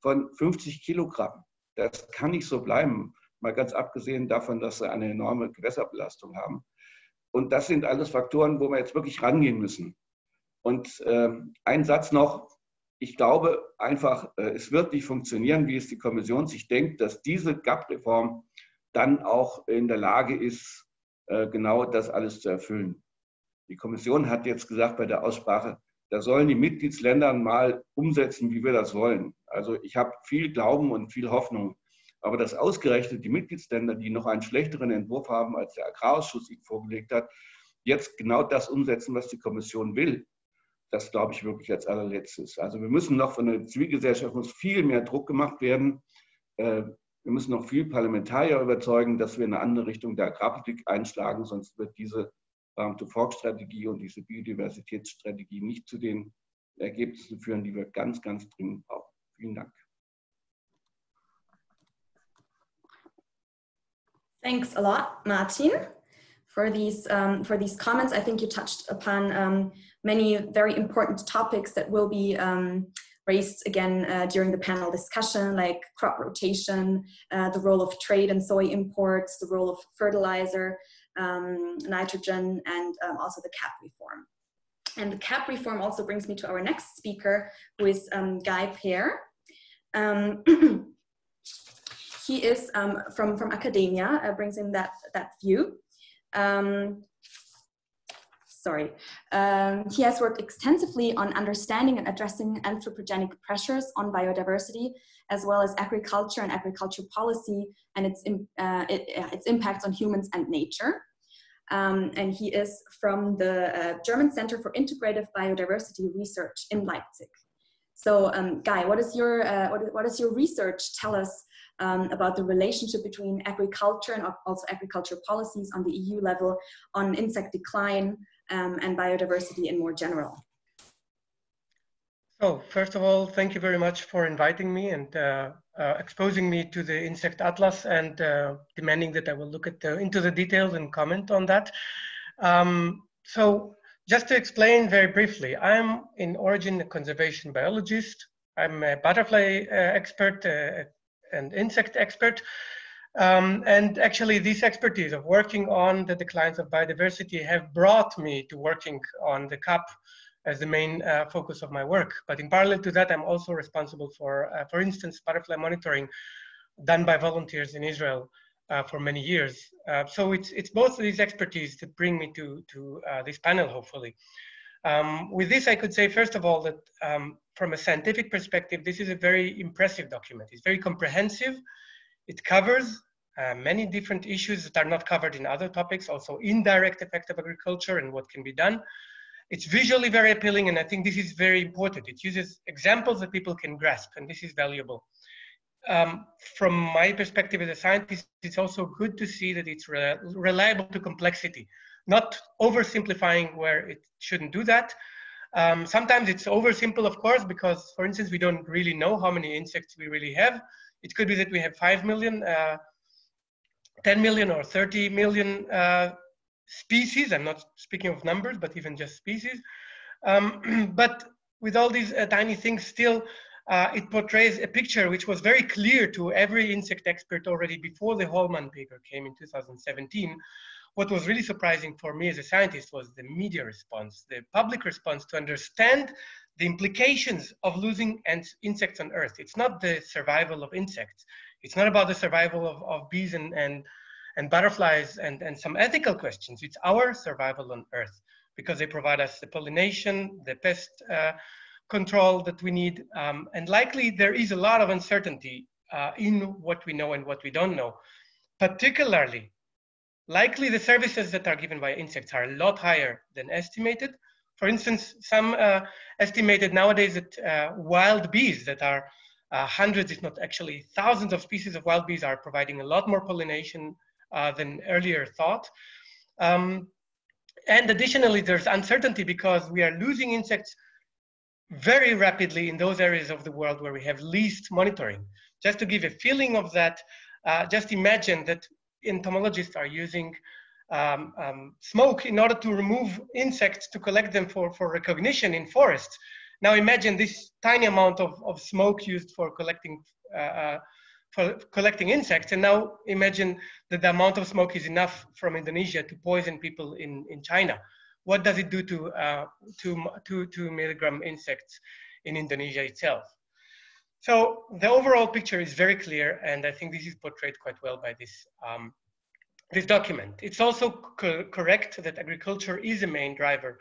von 50 Kilogramm. Das kann nicht so bleiben mal ganz abgesehen davon, dass sie eine enorme Gewässerbelastung haben. Und das sind alles Faktoren, wo wir jetzt wirklich rangehen müssen. Und äh, ein Satz noch, ich glaube einfach, äh, es wird nicht funktionieren, wie es die Kommission sich denkt, dass diese GAP-Reform dann auch in der Lage ist, äh, genau das alles zu erfüllen. Die Kommission hat jetzt gesagt bei der Aussprache, da sollen die Mitgliedsländer mal umsetzen, wie wir das wollen. Also ich habe viel Glauben und viel Hoffnung, aber dass ausgerechnet die Mitgliedsländer, die noch einen schlechteren Entwurf haben, als der Agrarausschuss ihn vorgelegt hat, jetzt genau das umsetzen, was die Kommission will, das glaube ich wirklich als allerletztes. Also wir müssen noch von der Zivilgesellschaft muss viel mehr Druck gemacht werden. Äh, wir müssen noch viel Parlamentarier überzeugen, dass wir eine andere Richtung der Agrarpolitik einschlagen, sonst wird diese Farm-to-Fork-Strategie und diese Biodiversitätsstrategie nicht zu den Ergebnissen führen, die wir ganz, ganz dringend brauchen. Vielen Dank. Thanks a lot, Martin, for these, um, for these comments. I think you touched upon um, many very important topics that will be um, raised again uh, during the panel discussion, like crop rotation, uh, the role of trade and soy imports, the role of fertilizer, um, nitrogen, and um, also the CAP reform. And the CAP reform also brings me to our next speaker, who is um, Guy Pe'er. he is um, from, from academia, uh, brings in that, that view. Um, sorry. Um, he has worked extensively on understanding and addressing anthropogenic pressures on biodiversity, as well as agriculture and agriculture policy and its, uh, it, its impacts on humans and nature. Um, and he is from the uh, German Center for Integrative Biodiversity Research in Leipzig. So, um, Guy, what is your uh, what, what does your research tell us um, about the relationship between agriculture and also agriculture policies on the EU level on insect decline um, and biodiversity in more general. So first of all, thank you very much for inviting me and uh, uh, exposing me to the insect atlas and uh, demanding that I will look at the, into the details and comment on that. Um, so just to explain very briefly, I'm in origin a conservation biologist. I'm a butterfly uh, expert uh, and insect expert. Um, and actually this expertise of working on the declines of biodiversity have brought me to working on the CAP as the main uh, focus of my work. But in parallel to that, I'm also responsible for, uh, for instance, butterfly monitoring done by volunteers in Israel uh, for many years. Uh, so it's, it's both these expertise that bring me to, to uh, this panel, hopefully. Um, with this, I could say, first of all, that um, from a scientific perspective, this is a very impressive document. It's very comprehensive. It covers uh, many different issues that are not covered in other topics, also indirect effect of agriculture and what can be done. It's visually very appealing, and I think this is very important. It uses examples that people can grasp, and this is valuable. Um, from my perspective as a scientist, it's also good to see that it's re reliable to complexity, not oversimplifying where it shouldn't do that. Um, sometimes it's oversimple, of course, because, for instance, we don't really know how many insects we really have. It could be that we have 5 million, uh, 10 million, or 30 million uh, species. I'm not speaking of numbers, but even just species. Um, but with all these uh, tiny things, still, uh, it portrays a picture which was very clear to every insect expert already before the Hallmann paper came in 2017. What was really surprising for me as a scientist was the media response, the public response to understand the implications of losing insects on Earth. It's not the survival of insects. It's not about the survival of, of bees and, and and butterflies and, and some ethical questions. It's our survival on Earth because they provide us the pollination, the pest uh, control that we need. Um, and likely there is a lot of uncertainty uh, in what we know and what we don't know. Particularly, likely the services that are given by insects are a lot higher than estimated. For instance, some uh, estimated nowadays that uh, wild bees that are uh, hundreds, if not actually thousands of species of wild bees are providing a lot more pollination uh, than earlier thought. Um, and additionally, there's uncertainty because we are losing insects very rapidly in those areas of the world where we have least monitoring. Just to give a feeling of that, uh, just imagine that entomologists are using um, um, smoke in order to remove insects to collect them for, for recognition in forests. Now imagine this tiny amount of, of smoke used for collecting uh, uh, for collecting insects. And now imagine that the amount of smoke is enough from Indonesia to poison people in, in China. What does it do to, uh, to, to, to milligram insects in Indonesia itself? So the overall picture is very clear, and I think this is portrayed quite well by this, um, this document. It's also co correct that agriculture is a main driver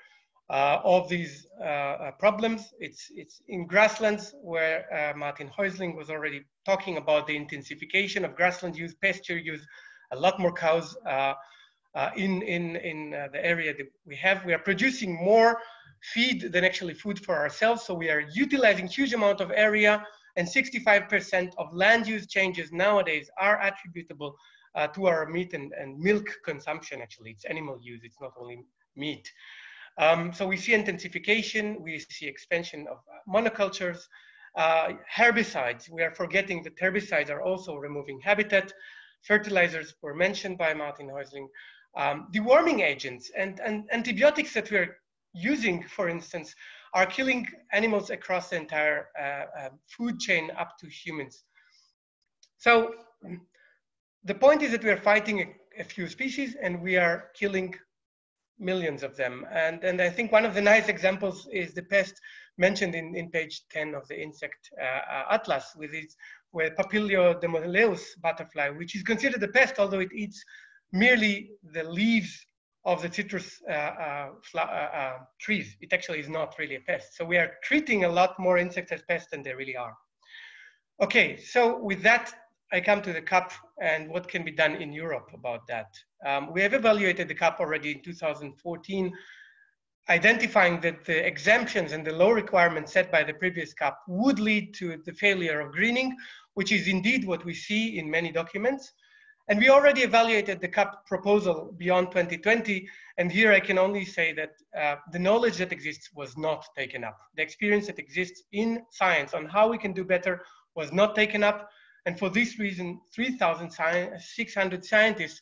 uh, of these uh, uh, problems. It's, it's in grasslands where uh, Martin Häusling was already talking about the intensification of grassland use, pasture use, a lot more cows uh, uh, in, in, in the area that we have. We are producing more feed than actually food for ourselves. So we are utilizing huge amount of area and 65% of land use changes nowadays are attributable uh, to our meat and, and milk consumption, actually. It's animal use, it's not only meat. Um, so we see intensification, we see expansion of uh, monocultures, uh, herbicides. We are forgetting that herbicides are also removing habitat. Fertilizers were mentioned by Martin Häusling. Um, deworming agents and, and antibiotics that we're using, for instance, are killing animals across the entire uh, uh, food chain up to humans. So the point is that we are fighting a, a few species and we are killing millions of them. And, and I think one of the nice examples is the pest mentioned in, in page 10 of the insect uh, uh, atlas with its with Papilio demoleus butterfly, which is considered a pest, although it eats merely the leaves of the citrus uh, uh, uh, uh, trees. It actually is not really a pest. So we are treating a lot more insects as pests than they really are. Okay, so with that, I come to the CAP and what can be done in Europe about that. Um, we have evaluated the CAP already in 2014. identifying that the exemptions and the low requirements set by the previous CAP would lead to the failure of greening, which is indeed what we see in many documents. And we already evaluated the CAP proposal beyond 2020. And here I can only say that uh, the knowledge that exists was not taken up. The experience that exists in science on how we can do better was not taken up. And for this reason, 3,600 scientists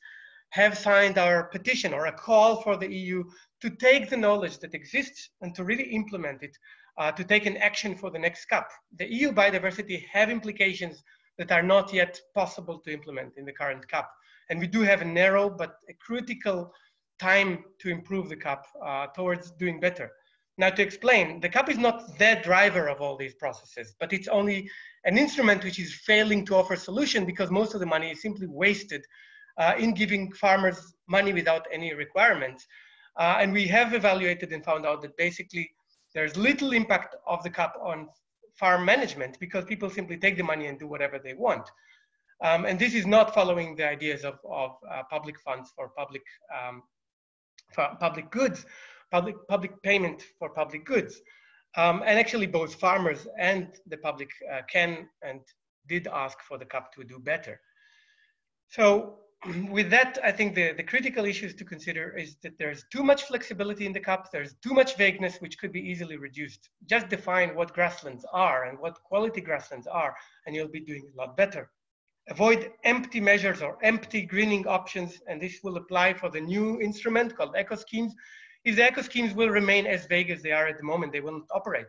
have signed our petition or a call for the EU to take the knowledge that exists and to really implement it, uh, to take an action for the next CAP. The EU biodiversity have implications that are not yet possible to implement in the current CAP. And we do have a narrow but a critical time to improve the CAP uh, towards doing better. Now to explain, the CAP is not the driver of all these processes, but it's only an instrument which is failing to offer solution because most of the money is simply wasted uh, in giving farmers money without any requirements. Uh, and we have evaluated and found out that basically there's little impact of the CAP on farm management because people simply take the money and do whatever they want. Um, and this is not following the ideas of, of uh, public funds for public, um, for public goods, public, public payment for public goods. Um, and actually both farmers and the public uh, can and did ask for the CAP to do better. So with that, I think the, the critical issues to consider is that there's too much flexibility in the CAP, there's too much vagueness, which could be easily reduced. Just define what grasslands are and what quality grasslands are, and you'll be doing a lot better. Avoid empty measures or empty greening options, and this will apply for the new instrument called eco schemes. If the eco schemes will remain as vague as they are at the moment, they will not operate.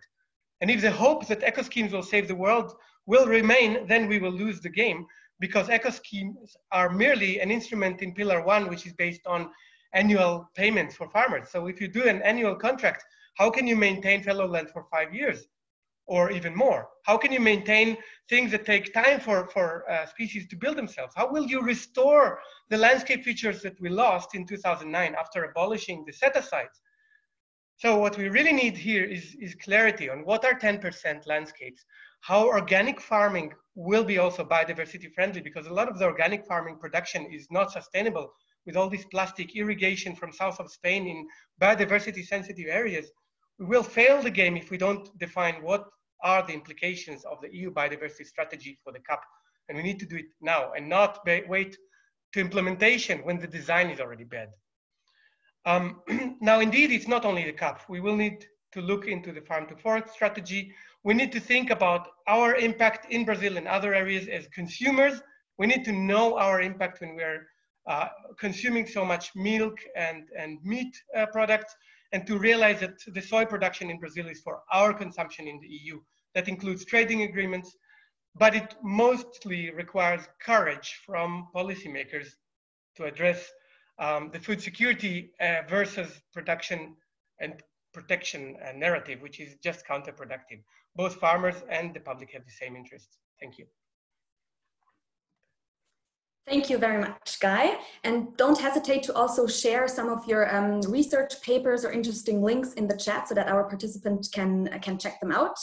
And if the hope that eco schemes will save the world will remain, then we will lose the game because eco schemes are merely an instrument in pillar one, which is based on annual payments for farmers. So if you do an annual contract, how can you maintain fallow land for five years or even more? How can you maintain things that take time for, for uh, species to build themselves? How will you restore the landscape features that we lost in 2009 after abolishing the set-asides? So what we really need here is, is clarity on what are 10% landscapes, how organic farming will be also biodiversity friendly because a lot of the organic farming production is not sustainable with all this plastic irrigation from south of Spain in biodiversity sensitive areas. We will fail the game if we don't define what are the implications of the EU biodiversity strategy for the CAP. And we need to do it now and not wait to implementation when the design is already bad. Um, now, indeed, it's not only the CAP. We will need to look into the farm to fork strategy we need to think about our impact in Brazil and other areas as consumers. We need to know our impact when we're uh, consuming so much milk and, and meat uh, products, and to realize that the soy production in Brazil is for our consumption in the EU. That includes trading agreements, but it mostly requires courage from policymakers to address um, the food security uh, versus production and protection uh, narrative, which is just counterproductive both farmers and the public have the same interests. Thank you. Thank you very much, Guy. And don't hesitate to also share some of your um, research papers or interesting links in the chat so that our participants can, can check them out.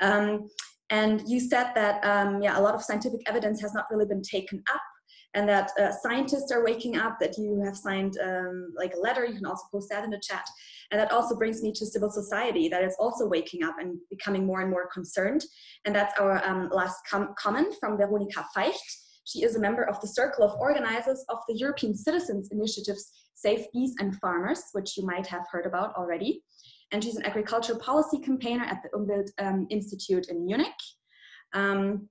Um, and you said that um, yeah, a lot of scientific evidence has not really been taken up and that uh, scientists are waking up, that you have signed um, like a letter, you can also post that in the chat. And that also brings me to civil society, that is also waking up and becoming more and more concerned. And that's our um, last com comment from Veronika Feicht. She is a member of the Circle of Organizers of the European Citizens Initiatives Save Bees and Farmers, which you might have heard about already. And she's an agricultural policy campaigner at the Umwelt um, Institute in Munich. Um,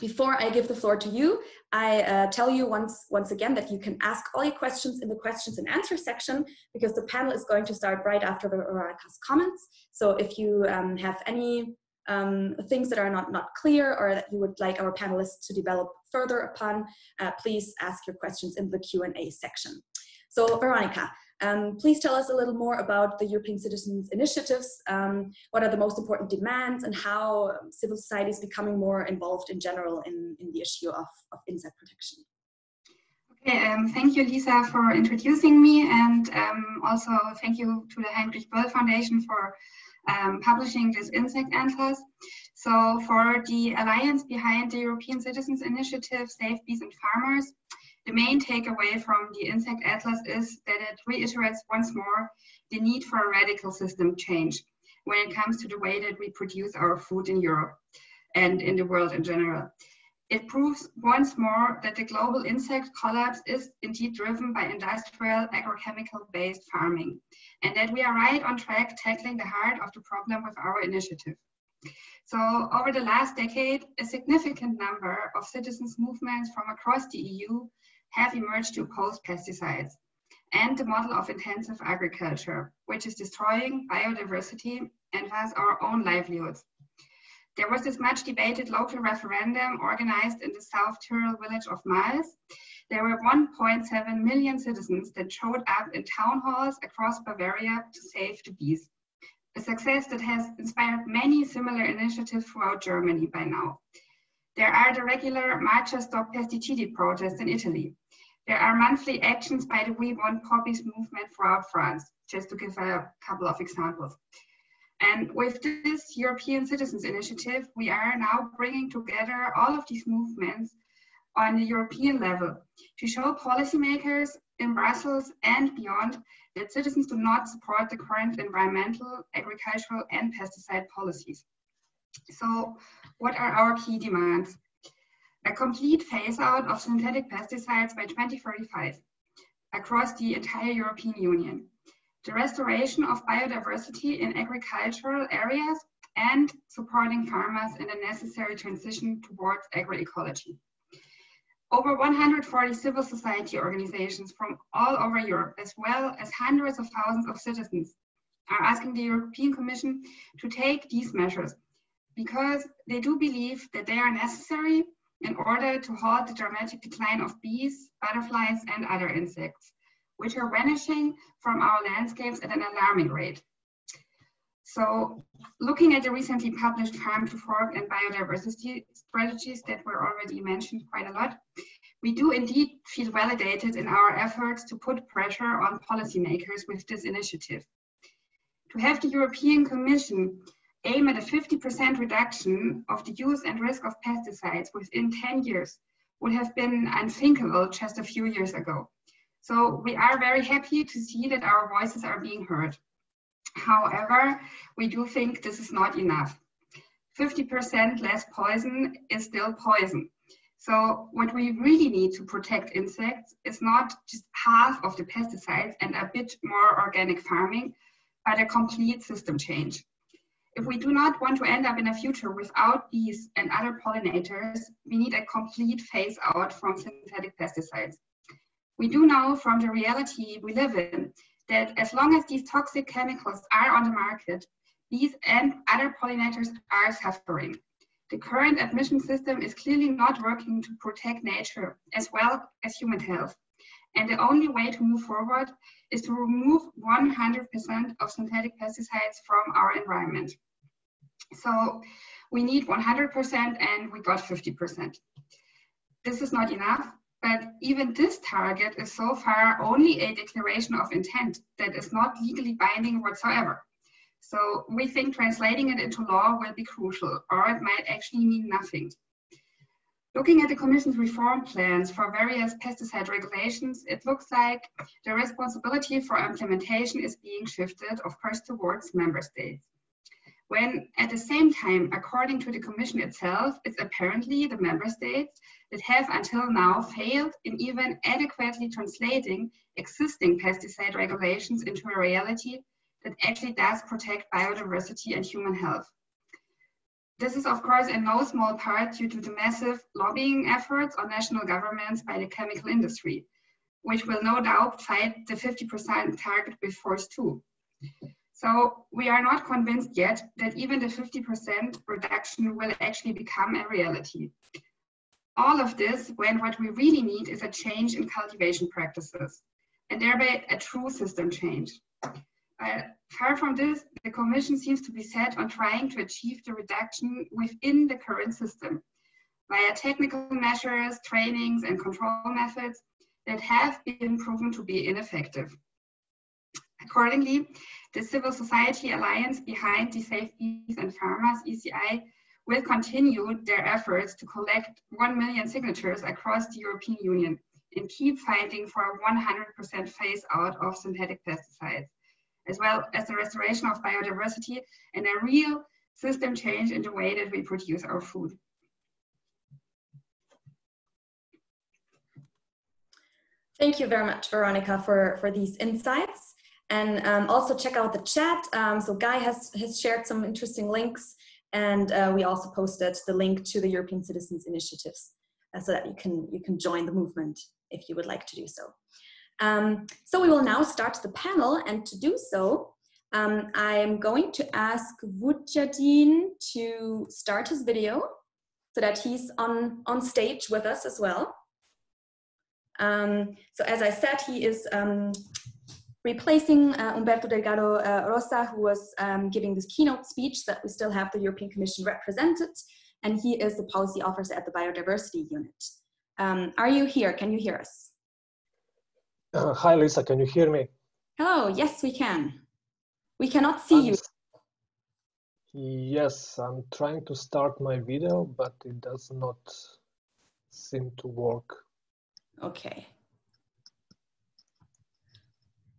before I give the floor to you, I uh, tell you once, once again that you can ask all your questions in the questions and answer section because the panel is going to start right after Veronika's comments. So if you um, have any um, things that are not, not clear or that you would like our panelists to develop further upon, uh, please ask your questions in the Q&A section. So Veronika, um, please tell us a little more about the European Citizens Initiatives. Um, what are the most important demands and how civil society is becoming more involved in general in, in the issue of, of insect protection? Okay, um, thank you, Lisa, for introducing me, and um, also thank you to the Heinrich Böll Foundation for um, publishing this insect atlas. So, for the alliance behind the European Citizens Initiative, Save Bees and Farmers, the main takeaway from the Insect Atlas is that it reiterates once more the need for a radical system change when it comes to the way that we produce our food in Europe and in the world in general. It proves once more that the global insect collapse is indeed driven by industrial agrochemical based farming and that we are right on track tackling the heart of the problem with our initiative. So over the last decade, a significant number of citizens movements from across the EU have emerged to oppose pesticides and the model of intensive agriculture, which is destroying biodiversity and thus our own livelihoods. There was this much debated local referendum organized in the South Tyrol village of Mals. There were 1.7 million citizens that showed up in town halls across Bavaria to save the bees. A success that has inspired many similar initiatives throughout Germany by now. There are the regular Marcia Stop Pesticidi protests in Italy. There are monthly actions by the We Want Poppies movement throughout France, just to give a couple of examples. And with this European Citizens Initiative, we are now bringing together all of these movements on the European level to show policymakers in Brussels and beyond that citizens do not support the current environmental, agricultural, and pesticide policies. So, what are our key demands? A complete phase out of synthetic pesticides by 2035 across the entire European Union the restoration of biodiversity in agricultural areas, and supporting farmers in the necessary transition towards agroecology. Over 140 civil society organizations from all over Europe, as well as hundreds of thousands of citizens, are asking the European Commission to take these measures because they do believe that they are necessary in order to halt the dramatic decline of bees, butterflies, and other insects which are vanishing from our landscapes at an alarming rate. So looking at the recently published farm to fork and biodiversity strategies that were already mentioned quite a lot, we do indeed feel validated in our efforts to put pressure on policymakers with this initiative. To have the European Commission aim at a 50% reduction of the use and risk of pesticides within 10 years would have been unthinkable just a few years ago. So we are very happy to see that our voices are being heard. However, we do think this is not enough. 50% less poison is still poison. So what we really need to protect insects is not just half of the pesticides and a bit more organic farming, but a complete system change. If we do not want to end up in a future without bees and other pollinators, we need a complete phase out from synthetic pesticides. We do know from the reality we live in that as long as these toxic chemicals are on the market, bees and other pollinators are suffering. The current admission system is clearly not working to protect nature as well as human health. And the only way to move forward is to remove 100% of synthetic pesticides from our environment. So we need 100% and we got 50%. This is not enough. But even this target is so far only a declaration of intent that is not legally binding whatsoever. So we think translating it into law will be crucial, or it might actually mean nothing. Looking at the Commission's reform plans for various pesticide regulations, it looks like the responsibility for implementation is being shifted, of course, towards member states when at the same time, according to the Commission itself, it's apparently the member states that have until now failed in even adequately translating existing pesticide regulations into a reality that actually does protect biodiversity and human health. This is, of course, in no small part due to the massive lobbying efforts on national governments by the chemical industry, which will no doubt fight the 50% target with force too. So we are not convinced yet that even the 50% reduction will actually become a reality. All of this when what we really need is a change in cultivation practices and thereby a true system change. Uh, far from this, the Commission seems to be set on trying to achieve the reduction within the current system via technical measures, trainings, and control methods that have been proven to be ineffective. Accordingly, the Civil Society Alliance behind the Save Bees and Farmers, ECI, will continue their efforts to collect 1 million signatures across the European Union and keep fighting for a 100% phase out of synthetic pesticides, as well as the restoration of biodiversity and a real system change in the way that we produce our food. Thank you very much, Veronika, for, for these insights. And um, also check out the chat. Um, so Guy has, has shared some interesting links and uh, we also posted the link to the European Citizens Initiatives uh, so that you can, you can join the movement if you would like to do so. Um, so we will now start the panel and to do so, um, I'm going to ask Vujadin to start his video so that he's on, on stage with us as well. Um, so as I said, he is um, replacing uh, Humberto Delgado uh, Rosa, who was um, giving this keynote speech that we still have the European Commission represented, and he is the policy officer at the Biodiversity Unit. Um, are you here? Can you hear us? Uh, hi, Lisa. Can you hear me? Oh, yes, we can. We cannot see you. Yes, I'm trying to start my video, but it does not seem to work. Okay.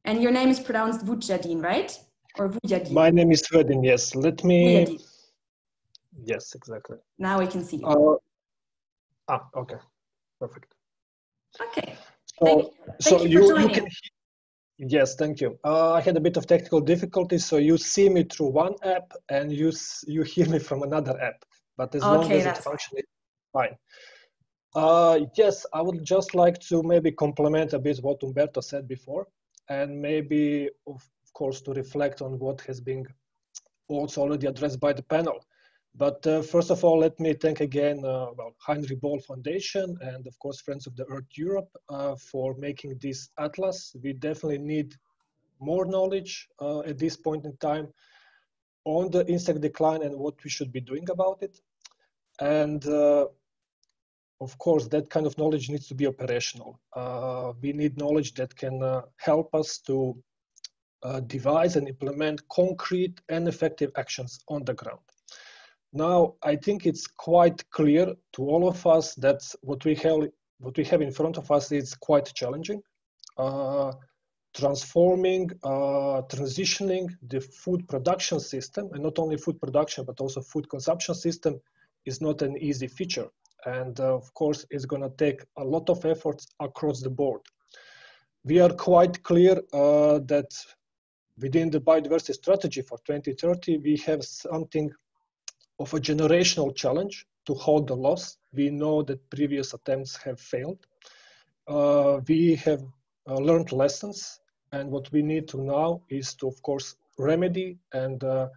And your name is pronounced Vujadin, right? Or Vujadin? My name is Vujadin, yes. Let me... Vujadin. Yes, exactly. Now we can see you. Uh, ah, okay. Perfect. Okay. So, thank you, thank so you, you, you can... Yes, thank you. Uh, I had a bit of technical difficulties, so you see me through one app and you you hear me from another app. But as okay, long as it functions, fine. Uh, yes, I would just like to maybe complement a bit what Humberto said before, and maybe, of course, to reflect on what has been also already addressed by the panel. But uh, first of all, let me thank again uh, well, Heinrich Böll Foundation and of course Friends of the Earth Europe uh, for making this atlas. We definitely need more knowledge uh, at this point in time on the insect decline and what we should be doing about it. And uh, of course, that kind of knowledge needs to be operational. Uh, we need knowledge that can help us to devise and implement concrete and effective actions on the ground. Now, I think it's quite clear to all of us that what we have, what we have in front of us is quite challenging. Uh, transforming, uh, transitioning the food production system, and not only food production, but also food consumption system is not an easy feature. And uh, of course, it's gonna take a lot of efforts across the board. We are quite clear uh, that within the biodiversity strategy for 2030, we have something of a generational challenge to hold the loss. We know that previous attempts have failed. Uh, we have uh, learned lessons, and what we need to now is to, of course, remedy and uh,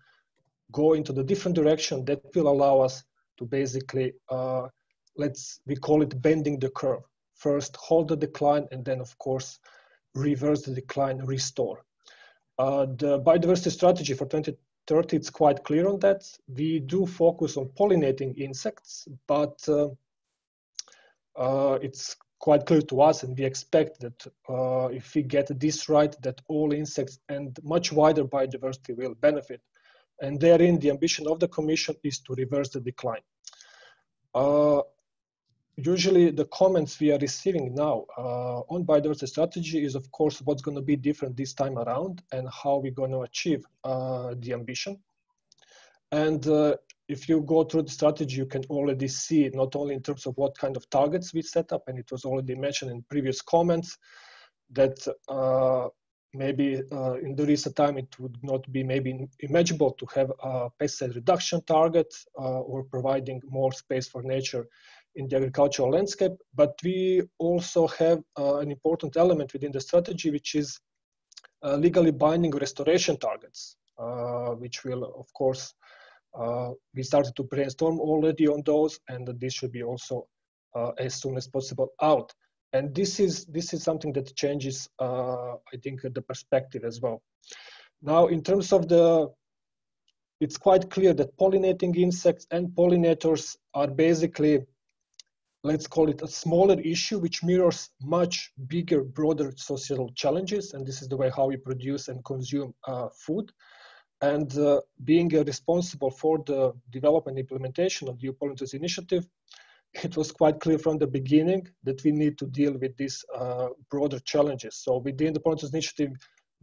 go into the different direction that will allow us to basically, uh, let's, we call it bending the curve. First, hold the decline, and then, of course, reverse the decline, restore. Uh, the biodiversity strategy for 20, 30, it's quite clear on that. We do focus on pollinating insects, but uh, uh, it's quite clear to us and we expect that uh, if we get this right, that all insects and much wider biodiversity will benefit. And therein, the ambition of the Commission is to reverse the decline. Uh, usually the comments we are receiving now uh, on biodiversity strategy is of course what's going to be different this time around and how we're going to achieve uh, the ambition. And uh, if you go through the strategy you can already see not only in terms of what kind of targets we set up and it was already mentioned in previous comments that uh, maybe uh, in the recent time it would not be maybe imaginable to have a pesticide reduction target uh, or providing more space for nature in the agricultural landscape, but we also have uh, an important element within the strategy, which is uh, legally binding restoration targets, uh, which will, of course, uh, we started to brainstorm already on those, and this should be also uh, as soon as possible out. And this is this is something that changes, uh, I think, the perspective as well. Now, in terms of the it's quite clear that pollinating insects and pollinators are basically let's call it a smaller issue which mirrors much bigger broader social challenges and this is the way how we produce and consume uh, food and uh, being uh, responsible for the development and implementation of the EU Initiative it was quite clear from the beginning that we need to deal with these uh, broader challenges. So within the Pollinators Initiative,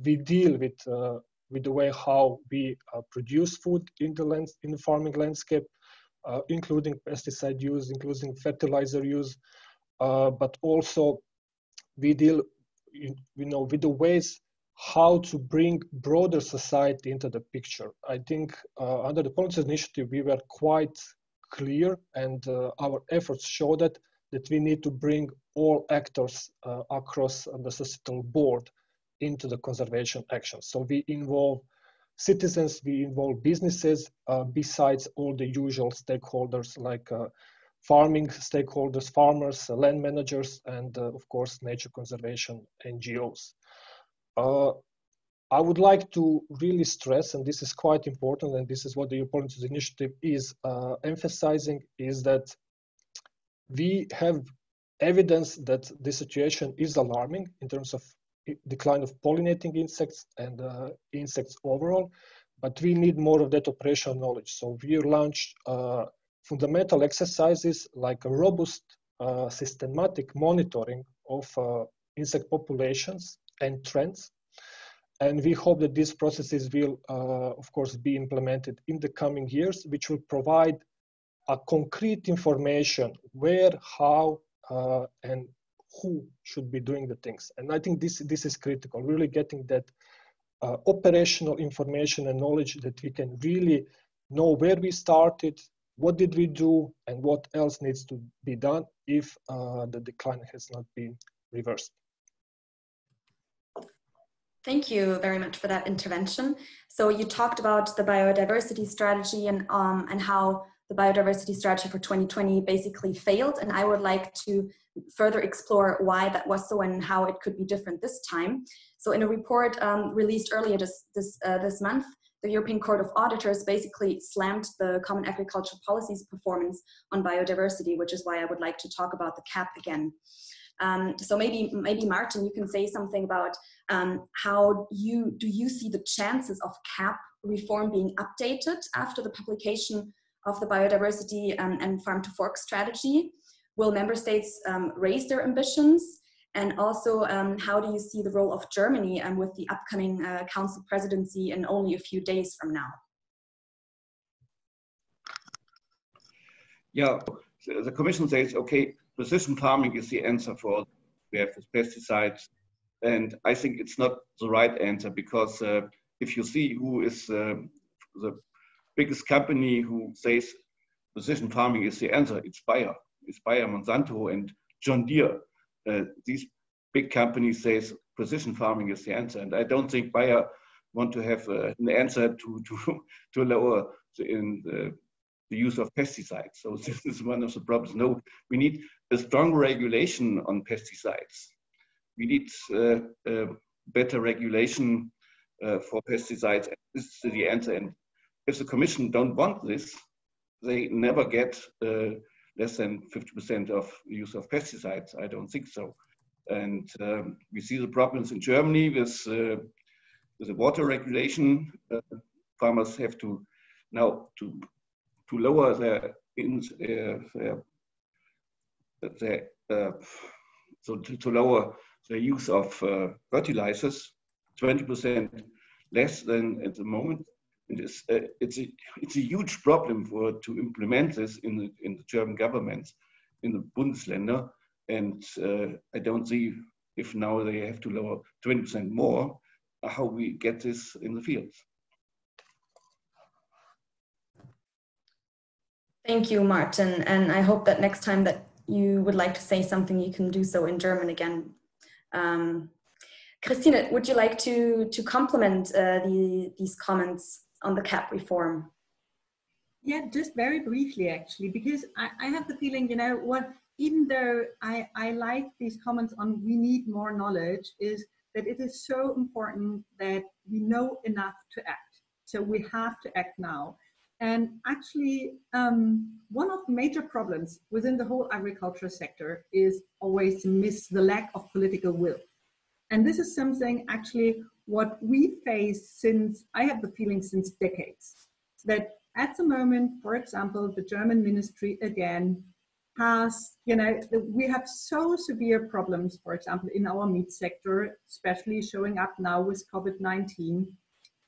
we deal with uh, with the way how we uh, produce food in the land, in the farming landscape, uh, including pesticide use, including fertilizer use, uh, but also we deal, you know, with the ways how to bring broader society into the picture. I think uh, under the Pollinators Initiative, we were quite clear and uh, our efforts show that that we need to bring all actors uh, across the societal board into the conservation action. So we involve citizens, we involve businesses, uh, besides all the usual stakeholders like uh, farming stakeholders, farmers, uh, land managers, and of course, nature conservation NGOs. I would like to really stress, and this is quite important, and this is what the European Initiative is uh, emphasizing, is that we have evidence that the situation is alarming in terms of decline of pollinating insects and uh, insects overall, but we need more of that operational knowledge. So we launched uh, fundamental exercises like a robust uh, systematic monitoring of uh, insect populations and trends and we hope that these processes will, uh, of course, be implemented in the coming years, which will provide a concrete information where, how, uh, and who should be doing the things. And I think this, this is critical, really getting that uh, operational information and knowledge that we can really know where we started, what did we do, and what else needs to be done if uh, the decline has not been reversed. Thank you very much for that intervention. So you talked about the biodiversity strategy and, um, and how the biodiversity strategy for 2020 basically failed. And I would like to further explore why that was so and how it could be different this time. So in a report um, released earlier this, this, uh, this month, the European Court of Auditors basically slammed the Common Agricultural Policy's performance on biodiversity, which is why I would like to talk about the CAP again. Um, so maybe, maybe Martin, you can say something about um, how you do you see the chances of CAP reform being updated after the publication of the biodiversity and farm to fork strategy? Will member states um, raise their ambitions? And also, um, how do you see the role of Germany um, with the upcoming uh, council presidency in only a few days from now? Yeah, the Commission says, okay, precision farming is the answer for we have pesticides. And I think it's not the right answer because uh, if you see who is uh, the biggest company who says precision farming is the answer, it's Bayer. It's Bayer, Monsanto, and John Deere. Uh, these big companies says precision farming is the answer. And I don't think Bayer want to have uh, an answer to, to, to lower the, in the the use of pesticides. So this is one of the problems. No, we need a strong regulation on pesticides. We need uh, uh, better regulation uh, for pesticides. This is the answer. And if the Commission don't want this, they never get uh, less than 50% of use of pesticides. I don't think so. And um, we see the problems in Germany with, uh, with the water regulation. Uh, farmers have to now to to lower their, in, uh, their, their uh, so to, to, lower the use of uh, fertilizers 20% less than at the moment. And it's, uh, it's, a, it's a huge problem for to implement this in the, in the German government, in the Bundesländer. And uh, I don't see if now they have to lower 20% more, how we get this in the fields. Thank you, Martin. And I hope that next time that you would like to say something, you can do so in German again. Um, Christine, would you like to, to complement uh, the, these comments on the CAP reform? Yeah, just very briefly, actually, because I, I have the feeling, you know, what, even though I, I like these comments on we need more knowledge, is that it is so important that we know enough to act. So we have to act now. And actually, um, one of the major problems within the whole agriculture sector is always to miss the lack of political will. And this is something actually what we face since, I have the feeling since decades, that at the moment, for example, the German ministry again has, you know, we have so severe problems, for example, in our meat sector, especially showing up now with COVID 19.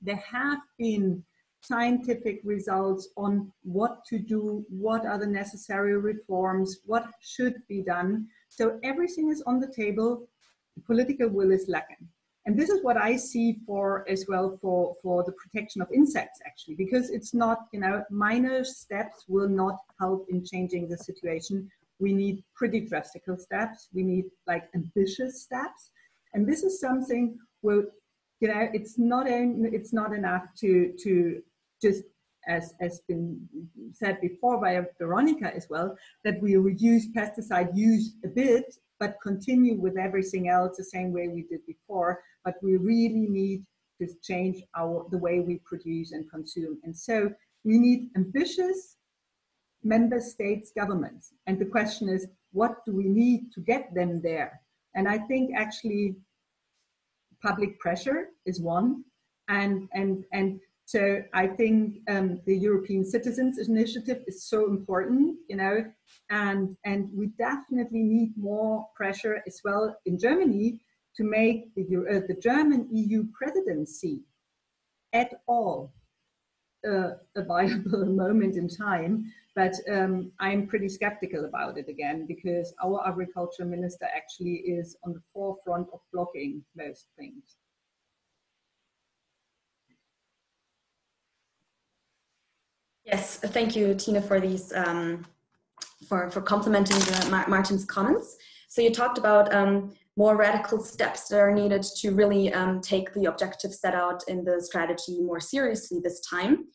There have been scientific results on what to do, what are the necessary reforms, what should be done. So everything is on the table. The political will is lacking. And this is what I see for as well for, for the protection of insects actually, because it's not, you know, minor steps will not help in changing the situation. We need pretty drastic steps. We need like ambitious steps. And this is something where, you know, it's not, it's not enough to, to just as has been said before by Veronika as well, that we reduce pesticide use a bit, but continue with everything else the same way we did before. But we really need to change our the way we produce and consume. And so we need ambitious member states governments. And the question is, what do we need to get them there? And I think actually public pressure is one. And and and so I think um, the European Citizens Initiative is so important, you know, and and we definitely need more pressure as well in Germany to make the uh, the German EU presidency at all uh, a viable moment in time. But um, I'm pretty skeptical about it again because our agriculture minister actually is on the forefront of blocking most things. Yes, thank you, Tina, for these um, for for complementing the, Martin's comments. So you talked about um, more radical steps that are needed to really um, take the objectives set out in the strategy more seriously this time.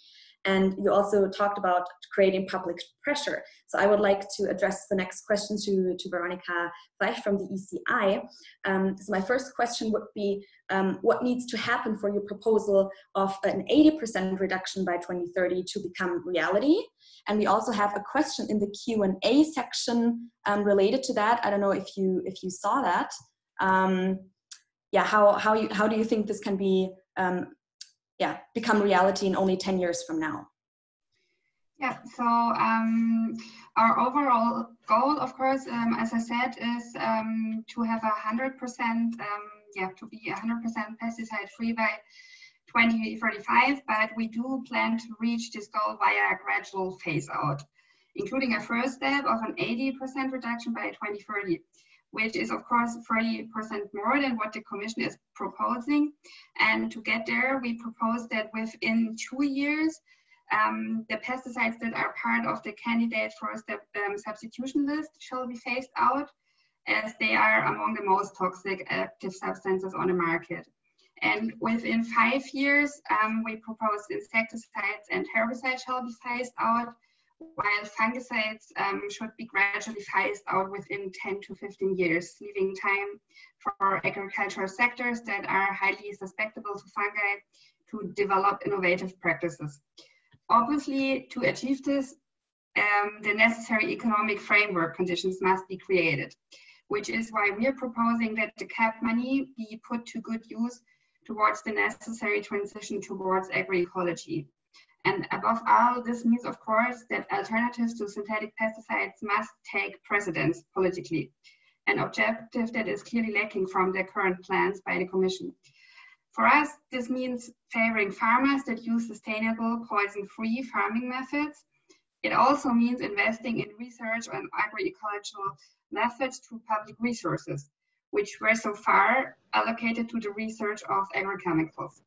And you also talked about creating public pressure. So I would like to address the next question to, to Veronika Feicht from the ECI. Um, so my first question would be, um, what needs to happen for your proposal of an 80% reduction by 2030 to become reality? And we also have a question in the Q&A section um, related to that. I don't know if you, if you saw that. Um, yeah, how, how, you, how do you think this can be um, yeah become reality in only 10 years from now. Yeah so um, our overall goal of course um, as i said is um, to have a hundred percent um, yeah to be a 100 percent pesticide free by 2035 but we do plan to reach this goal via a gradual phase out including a first step of an 80 percent reduction by 2030 which is of course 30% more than what the Commission is proposing. And to get there, we propose that within two years, um, the pesticides that are part of the candidate for the um, substitution list shall be phased out as they are among the most toxic active substances on the market. And within five years, um, we propose insecticides and herbicides shall be phased out while fungicides um, should be gradually phased out within 10 to 15 years, leaving time for agricultural sectors that are highly susceptible to fungi to develop innovative practices. Obviously, to achieve this, um, the necessary economic framework conditions must be created, which is why we are proposing that the CAP money be put to good use towards the necessary transition towards agroecology. And above all, this means, of course, that alternatives to synthetic pesticides must take precedence politically, an objective that is clearly lacking from the current plans by the Commission. For us, this means favoring farmers that use sustainable, poison-free farming methods. It also means investing in research on agroecological methods through public resources, which were so far allocated to the research of agrochemicals.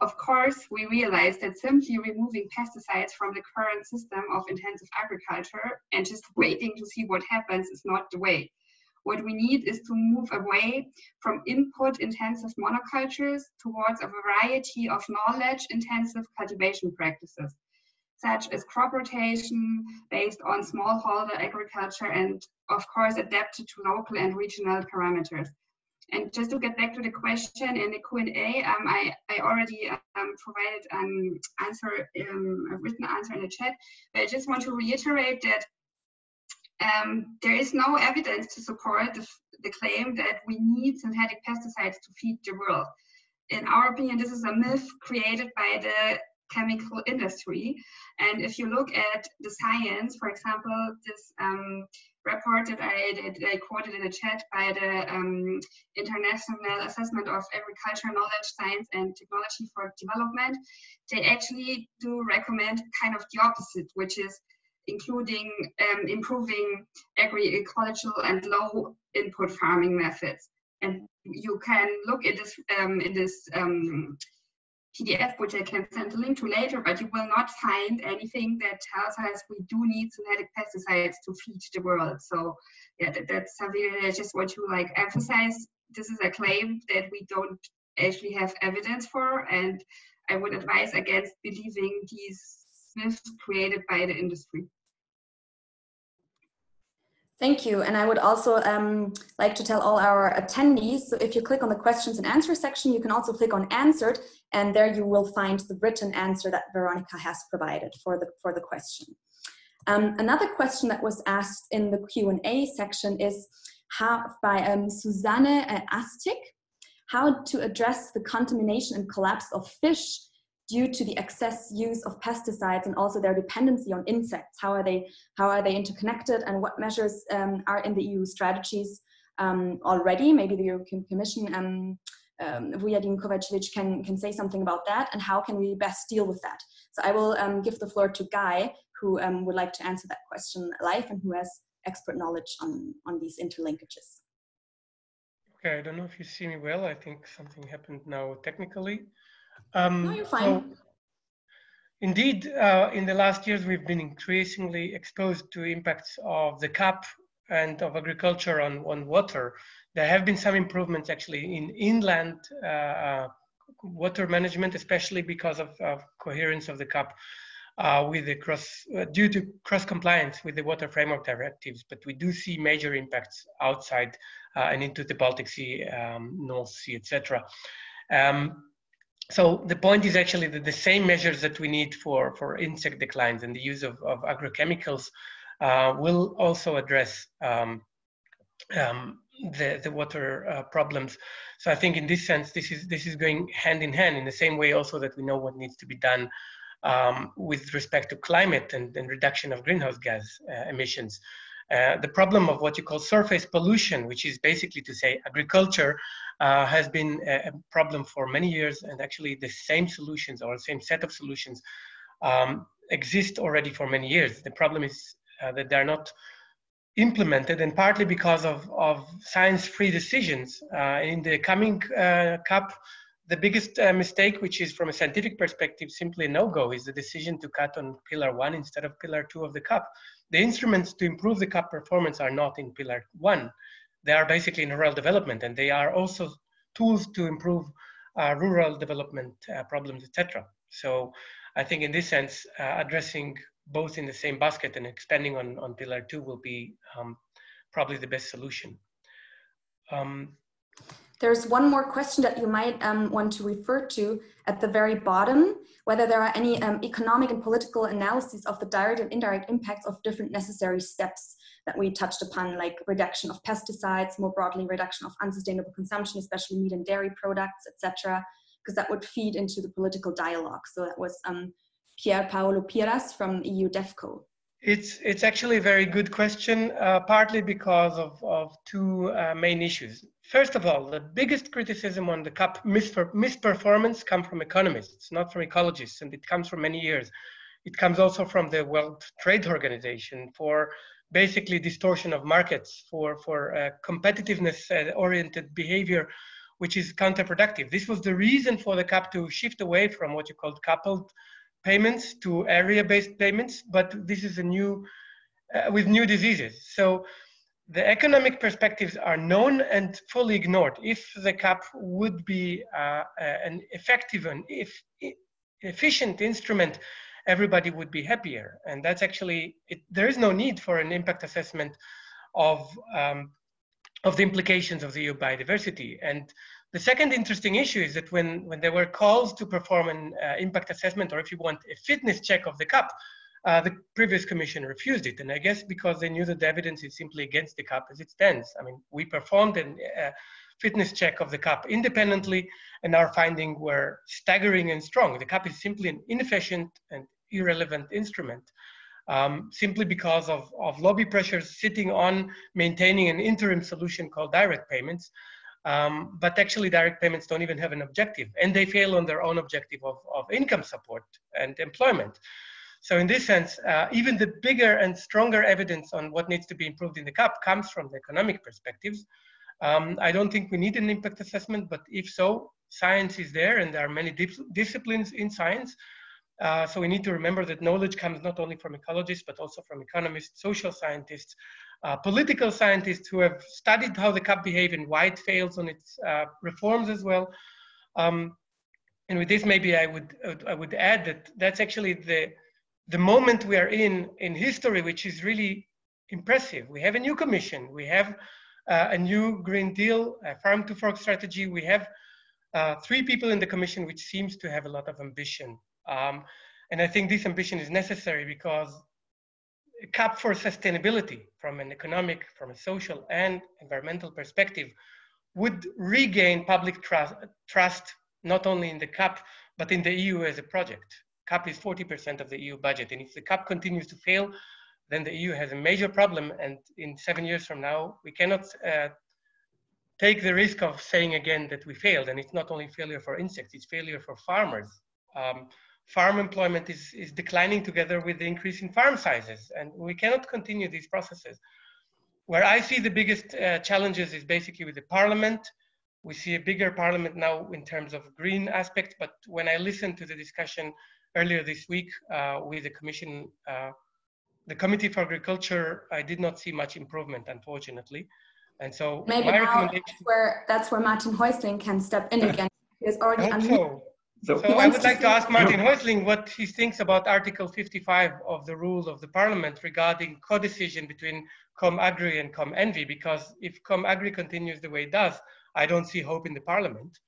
Of course, we realize that simply removing pesticides from the current system of intensive agriculture and just waiting to see what happens is not the way. What we need is to move away from input intensive monocultures towards a variety of knowledge intensive cultivation practices, such as crop rotation based on smallholder agriculture and, of course, adapted to local and regional parameters. And just to get back to the question in the Q&A, um, I, I already um, provided an answer, um, a written answer in the chat, but I just want to reiterate that um, there is no evidence to support the, the claim that we need synthetic pesticides to feed the world. In our opinion, this is a myth created by the chemical industry. And if you look at the science, for example, this um, report that I, that I quoted in the chat by the um, International Assessment of Agricultural Knowledge, Science and Technology for Development, they actually do recommend kind of the opposite, which is including um, improving agri-ecological and low input farming methods. And you can look at this um, in this um, PDF, which I can send a link to later, but you will not find anything that tells us we do need synthetic pesticides to feed the world. So yeah, that, that's something that I just want to like emphasize. This is a claim that we don't actually have evidence for, and I would advise against believing these myths created by the industry. Thank you. And I would also um, like to tell all our attendees, so if you click on the questions and answers section, you can also click on answered, and there you will find the written answer that Veronika has provided for the, for the question. Um, another question that was asked in the Q&A section is how, by um, Susanne Astik, how to address the contamination and collapse of fish due to the excess use of pesticides and also their dependency on insects. How are they, how are they interconnected and what measures um, are in the EU strategies um, already? Maybe the European Commission, um, um, Vujadin Kovacevic can, can say something about that and how can we best deal with that? So I will um, give the floor to Guy, who um, would like to answer that question live and who has expert knowledge on, on these interlinkages. Okay, I don't know if you see me well. I think something happened now technically. Um, no, you're fine. So, indeed, uh, in the last years, we've been increasingly exposed to impacts of the CAP and of agriculture on, on water. There have been some improvements actually in inland uh, uh, water management, especially because of, of, coherence of the CAP uh, with the cross, uh, due to cross compliance with the water framework directives. But we do see major impacts outside uh, and into the Baltic Sea, um, North Sea, etc. Um, so the point is actually that the same measures that we need for, for insect declines and the use of, of agrochemicals uh, will also address um, um, the, the water uh, problems. So I think in this sense, this is, this is going hand in hand in the same way also that we know what needs to be done um, with respect to climate and, and reduction of greenhouse gas uh, emissions. Uh, the problem of what you call surface pollution, which is basically to say agriculture uh, has been a, problem for many years, and actually the same solutions or the same set of solutions um, exist already for many years. The problem is uh, that they're not implemented, and partly because of, of science-free decisions. Uh, in the coming uh, CAP, the biggest uh, mistake, which is from a scientific perspective simply no-go, is the decision to cut on pillar one instead of pillar two of the CAP. the instruments to improve the CAP performance are not in pillar one. They are basically in rural development, and they are also tools to improve uh, rural development uh, problems, etc. So I think in this sense, uh, addressing both in the same basket and expanding on, on pillar two will be um, probably the best solution. Um, there's one more question that you might um, want to refer to at the very bottom, whether there are any um, economic and political analyses of the direct and indirect impacts of different necessary steps that we touched upon, like reduction of pesticides, more broadly reduction of unsustainable consumption, especially meat and dairy products, etc., because that would feed into the political dialogue. So that was um, Pier Paolo Piras from EU DEFCO. It's, it's actually a very good question, uh, partly because of, of two uh, main issues. First of all, the biggest criticism on the CAP misperformance comes from economists, not from ecologists, and it comes from many years. It comes also from the World Trade Organization for basically distortion of markets, for, for uh, competitiveness-oriented uh, behavior, which is counterproductive. This was the reason for the CAP to shift away from what you called coupled payments to area-based payments, but this is a new, uh, with new diseases. So the economic perspectives are known and fully ignored. If the CAP would be uh, an effective and if, efficient instrument, everybody would be happier. And that's actually, it, there is no need for an impact assessment of, um, of the implications of the EU biodiversity. And the second interesting issue is that when, when there were calls to perform an uh, impact assessment, or if you want a fitness check of the CAP, uh, the previous commission refused it. And I guess because they knew that the evidence is simply against the CAP as it stands. I mean, we performed a uh, fitness check of the CAP independently, and our findings were staggering and strong. The CAP is simply an inefficient and irrelevant instrument. Um, simply because of, of lobby pressures sitting on maintaining an interim solution called direct payments. Um, but actually direct payments don't even have an objective and they fail on their own objective of, of income support and employment. So in this sense, uh, even the bigger and stronger evidence on what needs to be improved in the CAP comes from the economic perspectives. Um, I don't think we need an impact assessment, but if so, science is there and there are many disciplines in science. Uh, so we need to remember that knowledge comes not only from ecologists, but also from economists, social scientists, uh, political scientists who have studied how the CAP behave and why it fails on its uh, reforms as well. Um, and with this, maybe I would, I would add that that's actually the, the moment we are in in history, which is really impressive. We have a new commission. We have uh, a new Green Deal, a farm to fork strategy. We have uh, three people in the commission, which seems to have a lot of ambition. Um, and I think this ambition is necessary because a CAP for sustainability from an economic, from a social and environmental perspective would regain public trust, trust not only in the CAP, but in the EU as a project. CAP is 40% of the EU budget. And if the CAP continues to fail, then the EU has a major problem. And in seven years from now, we cannot uh, take the risk of saying again that we failed. And it's not only failure for insects, it's failure for farmers. Um, farm employment is, is declining together with the increase in farm sizes. And we cannot continue these processes. Where I see the biggest uh, challenges is basically with the parliament. We see a bigger parliament now in terms of green aspects, but when I listen to the discussion earlier this week uh, with the commission, uh, the Committee for Agriculture, I did not see much improvement, unfortunately. And so maybe my recommendation that's where that's where Martin Häusling can step in again. He's already so. So, so I would like to ask Martin Häusling what he thinks about Article 55 of the rule of the Parliament regarding co-decision between ComAgri and ComEnvy, because if ComAgri continues the way it does, I don't see hope in the Parliament.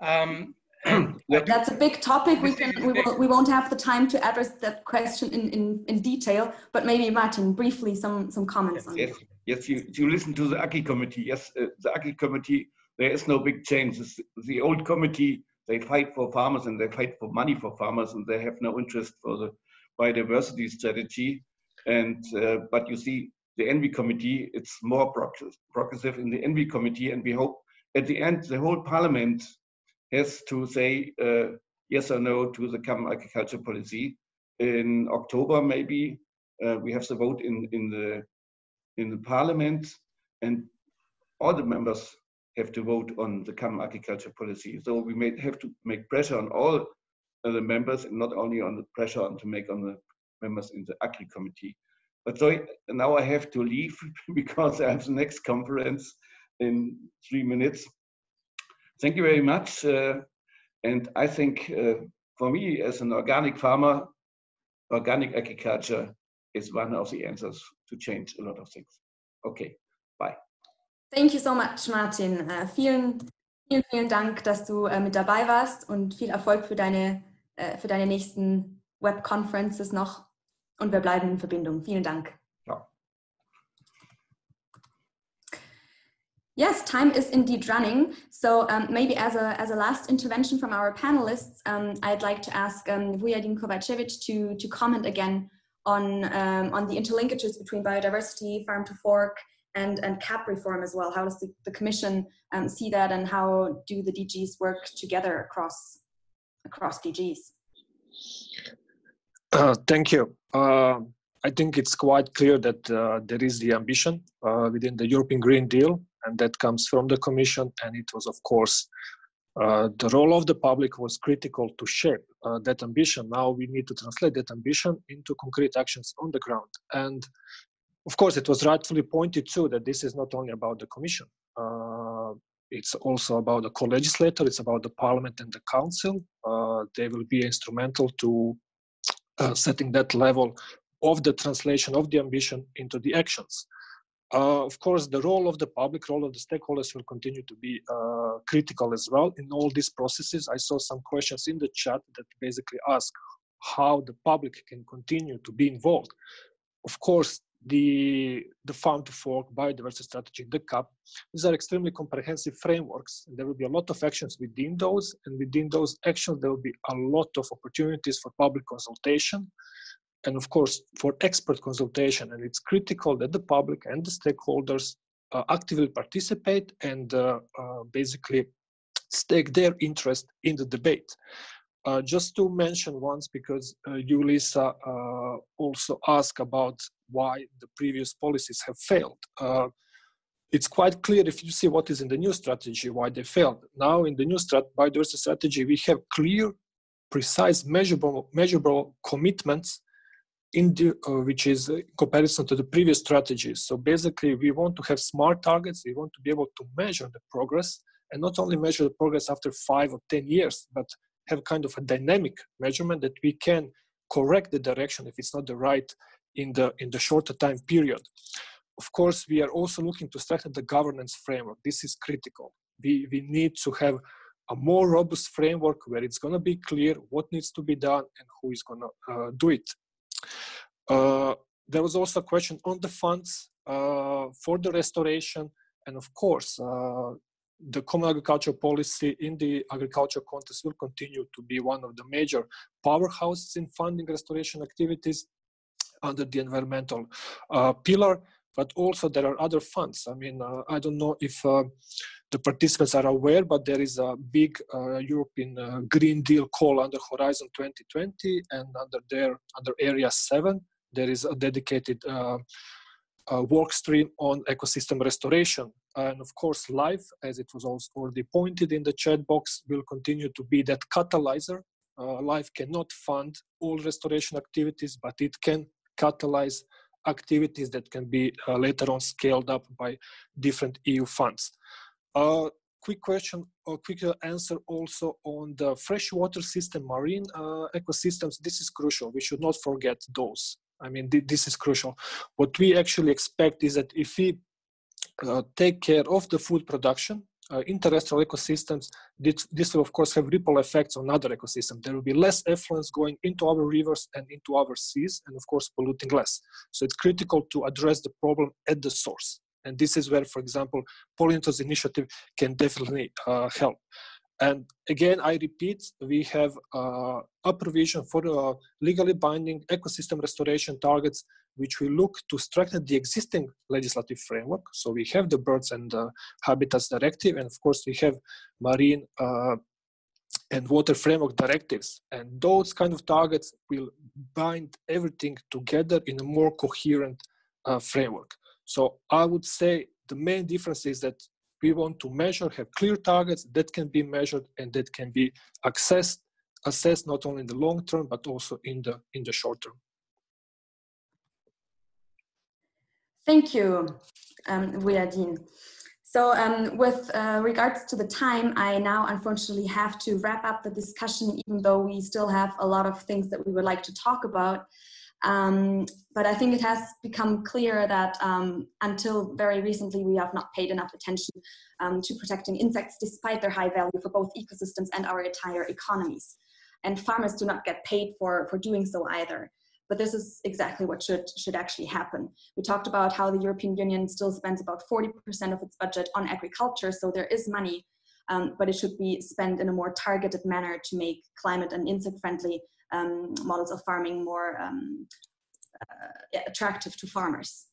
Um, That's a big topic. We, can, we, will, we won't have the time to address that question in, in, in detail, but maybe Martin, briefly, some, some comments yes, on yes, Yes, you, you listen to the Agri committee. Yes, uh, the Agri committee, there is no big change. It's the old committee, they fight for farmers and they fight for money for farmers and they have no interest for the biodiversity strategy. And, uh, but you see, the ENVI committee, it's more progressive in the ENVI committee and we hope at the end the whole parliament has to say uh, yes or no to the common agriculture policy. In October, maybe uh, we have the vote in in the in the parliament, and all the members have to vote on the common agriculture policy. So we may have to make pressure on all the members, and not only on the pressure on to make on the members in the agri committee. But so now I have to leave because I have the next conference in three minutes. Thank you very much. Uh, and I think uh, for me, as an organic farmer, organic agriculture is one of the answers to change a lot of things. Okay, bye. Thank you so much, Martin. Uh, vielen, vielen, vielen Dank, dass du äh, mit dabei warst und viel Erfolg für deine, äh, für deine nächsten Web-Conferences noch. Und wir bleiben in Verbindung. Vielen Dank. Yes, time is indeed running. So um, maybe as a, as a last intervention from our panelists, um, I'd like to ask um, Vujadin Kovacevic to, to comment again on, um, on the interlinkages between biodiversity, farm to fork, and, and CAP reform as well. How does the, the Commission um, see that and how do the DGs work together across, across DGs? Uh, thank you. Uh, I think it's quite clear that uh, there is the ambition uh, within the European Green Deal and that comes from the commission and it was of course uh, the role of the public was critical to shape uh, that ambition. Now we need to translate that ambition into concrete actions on the ground. And of course it was rightfully pointed to that this is not only about the commission uh, it's also about the co-legislator it's about the parliament and the council. Uh, they will be instrumental to uh, setting that level of the translation of the ambition into the actions uh, of course, the role of the public, role of the stakeholders will continue to be uh, critical as well in all these processes. I saw some questions in the chat that basically ask how the public can continue to be involved. Of course, the, the farm to fork, biodiversity strategy, the CAP, these are extremely comprehensive frameworks. And there will be a lot of actions within those, and within those actions, there will be a lot of opportunities for public consultation and of course for expert consultation. And it's critical that the public and the stakeholders uh, actively participate and uh, uh, basically stake their interest in the debate. Uh, just to mention once, because uh, you, Lisa, uh, also asked about why the previous policies have failed. It's quite clear if you see what is in the new strategy, why they failed. Now, in the new strat- biodiversity strategy, we have clear, precise, measurable, measurable commitments the, uh, which is in comparison to the previous strategies. So basically, we want to have smart targets. We want to be able to measure the progress, and not only measure the progress after five or ten years, but have kind of a dynamic measurement that we can correct the direction if it's not the right in the in the shorter time period. Of course, we are also looking to strengthen the governance framework. This is critical. We, we need to have a more robust framework where it's going to be clear what needs to be done and who is going to uh, do it. Uh, there was also a question on the funds uh, for the restoration, and of course, uh, the common agricultural policy in the agriculture context will continue to be one of the major powerhouses in funding restoration activities under the environmental uh, pillar, but also there are other funds. I mean, uh, I don't know if uh, the participants are aware, but there is a big uh, European uh, Green Deal call under Horizon 2020 and under there, under Area 7, there is a dedicated uh, work stream on ecosystem restoration. And of course, LIFE, as it was also already pointed in the chat box, will continue to be that catalyzer. Uh, LIFE cannot fund all restoration activities, but it can catalyze activities that can be uh, later on scaled up by different EU funds. Quick question or quick answer also on the freshwater system, marine uh, ecosystems. This is crucial. We should not forget those. I mean, th this is crucial. What we actually expect is that if we uh, take care of the food production, uh, ecosystems, this, this, will of course have ripple effects on other ecosystems. There will be less effluents going into our rivers and into our seas, and of course polluting less. So it's critical to address the problem at the source. And this is where, for example, Pollinators Initiative can definitely uh, help. And again, I repeat, we have uh, a provision for uh, legally binding ecosystem restoration targets, which we look to strengthen the existing legislative framework. So we have the Birds and uh, Habitats Directive, and of course we have marine uh, and water framework directives. And those kind of targets will bind everything together in a more coherent uh, framework. So I would say the main difference is that we want to measure, have clear targets that can be measured and that can be accessed, assessed not only in the long term, but also in the, in the short term. Thank you, um. So um, with uh, regards to the time, I now unfortunately have to wrap up the discussion, even though we still have a lot of things that we would like to talk about. Um, but I think it has become clear that um, until very recently, we have not paid enough attention um, to protecting insects despite their high value for both ecosystems and our entire economies. And farmers do not get paid for, for doing so either. But this is exactly what should, should actually happen. We talked about how the European Union still spends about 40% of its budget on agriculture, so there is money, um, but it should be spent in a more targeted manner to make climate and insect friendly um, models of farming more um, uh, attractive to farmers.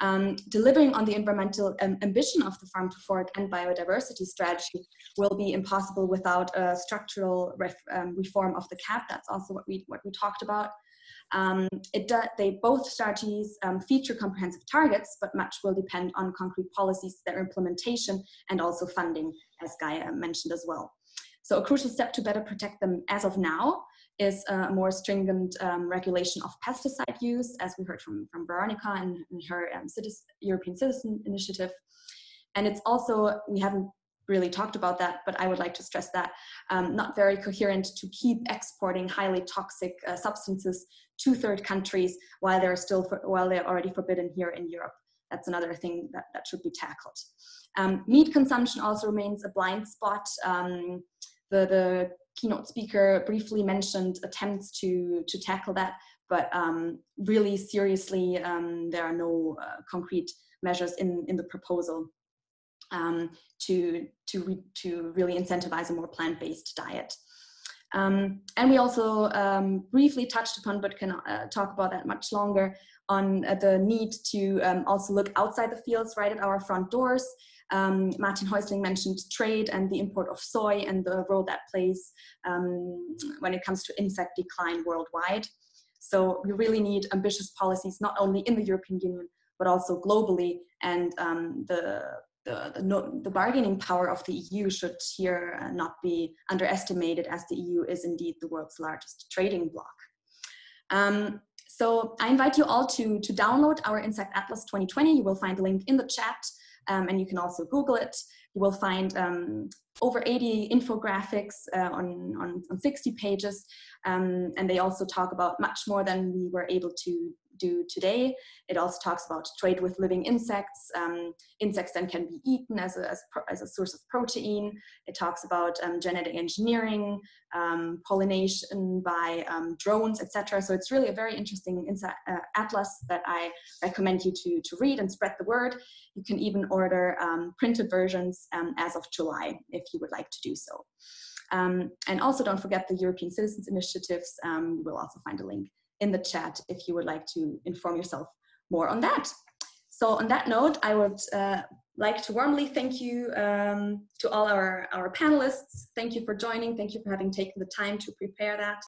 Um, delivering on the environmental um, ambition of the farm to fork and biodiversity strategy will be impossible without a structural ref, um, reform of the CAP. That's also what we what we talked about. Um, do, they both strategies um, feature comprehensive targets, but much will depend on concrete policies, their implementation, and also funding, as Gaia mentioned as well. So a crucial step to better protect them as of now is a more stringent um, regulation of pesticide use, as we heard from, from Veronika and, her um, citizen, European Citizen Initiative. And it's also, we haven't really talked about that, but I would like to stress that, um, not very coherent to keep exporting highly toxic uh, substances to third countries while they're still, for, while they're already forbidden here in Europe. That's another thing that, that should be tackled. Um, meat consumption also remains a blind spot. Um, the, the keynote speaker briefly mentioned attempts to, to tackle that, but um, really seriously, um, there are no uh, concrete measures in, in the proposal um, to, to, to really incentivize a more plant-based diet. Um, and we also um, briefly touched upon, but can uh, talk about that much longer, on uh, the need to um, also look outside the fields, right at our front doors. Um, Martin Häusling mentioned trade and the import of soy and the role that plays um, when it comes to insect decline worldwide. So we really need ambitious policies, not only in the European Union, but also globally. And um, the the, no, the, bargaining power of the EU should here uh, not be underestimated as the EU is indeed the world's largest trading bloc. Um, so I invite you all to, to download our Insect Atlas 2020. You will find the link in the chat um, and you can also Google it. You will find um, over 80 infographics uh, on, on, on, 60 pages um, and they also talk about much more than we were able to do today. It also talks about trade with living insects. Um, insects then can be eaten as a, as, as, a source of protein. It talks about um, genetic engineering, um, pollination by um, drones, etc. So it's really a very interesting uh, atlas that I recommend you to, to read and spread the word. You can even order um, printed versions as of July if you would like to do so. Um, and also don't forget the European Citizens Initiatives. Um, you will also find a link in the chat if you would like to inform yourself more on that. So on that note, I would uh, like to warmly thank you um, to all our, our panelists. Thank you for joining. Thank you for having taken the time to prepare that.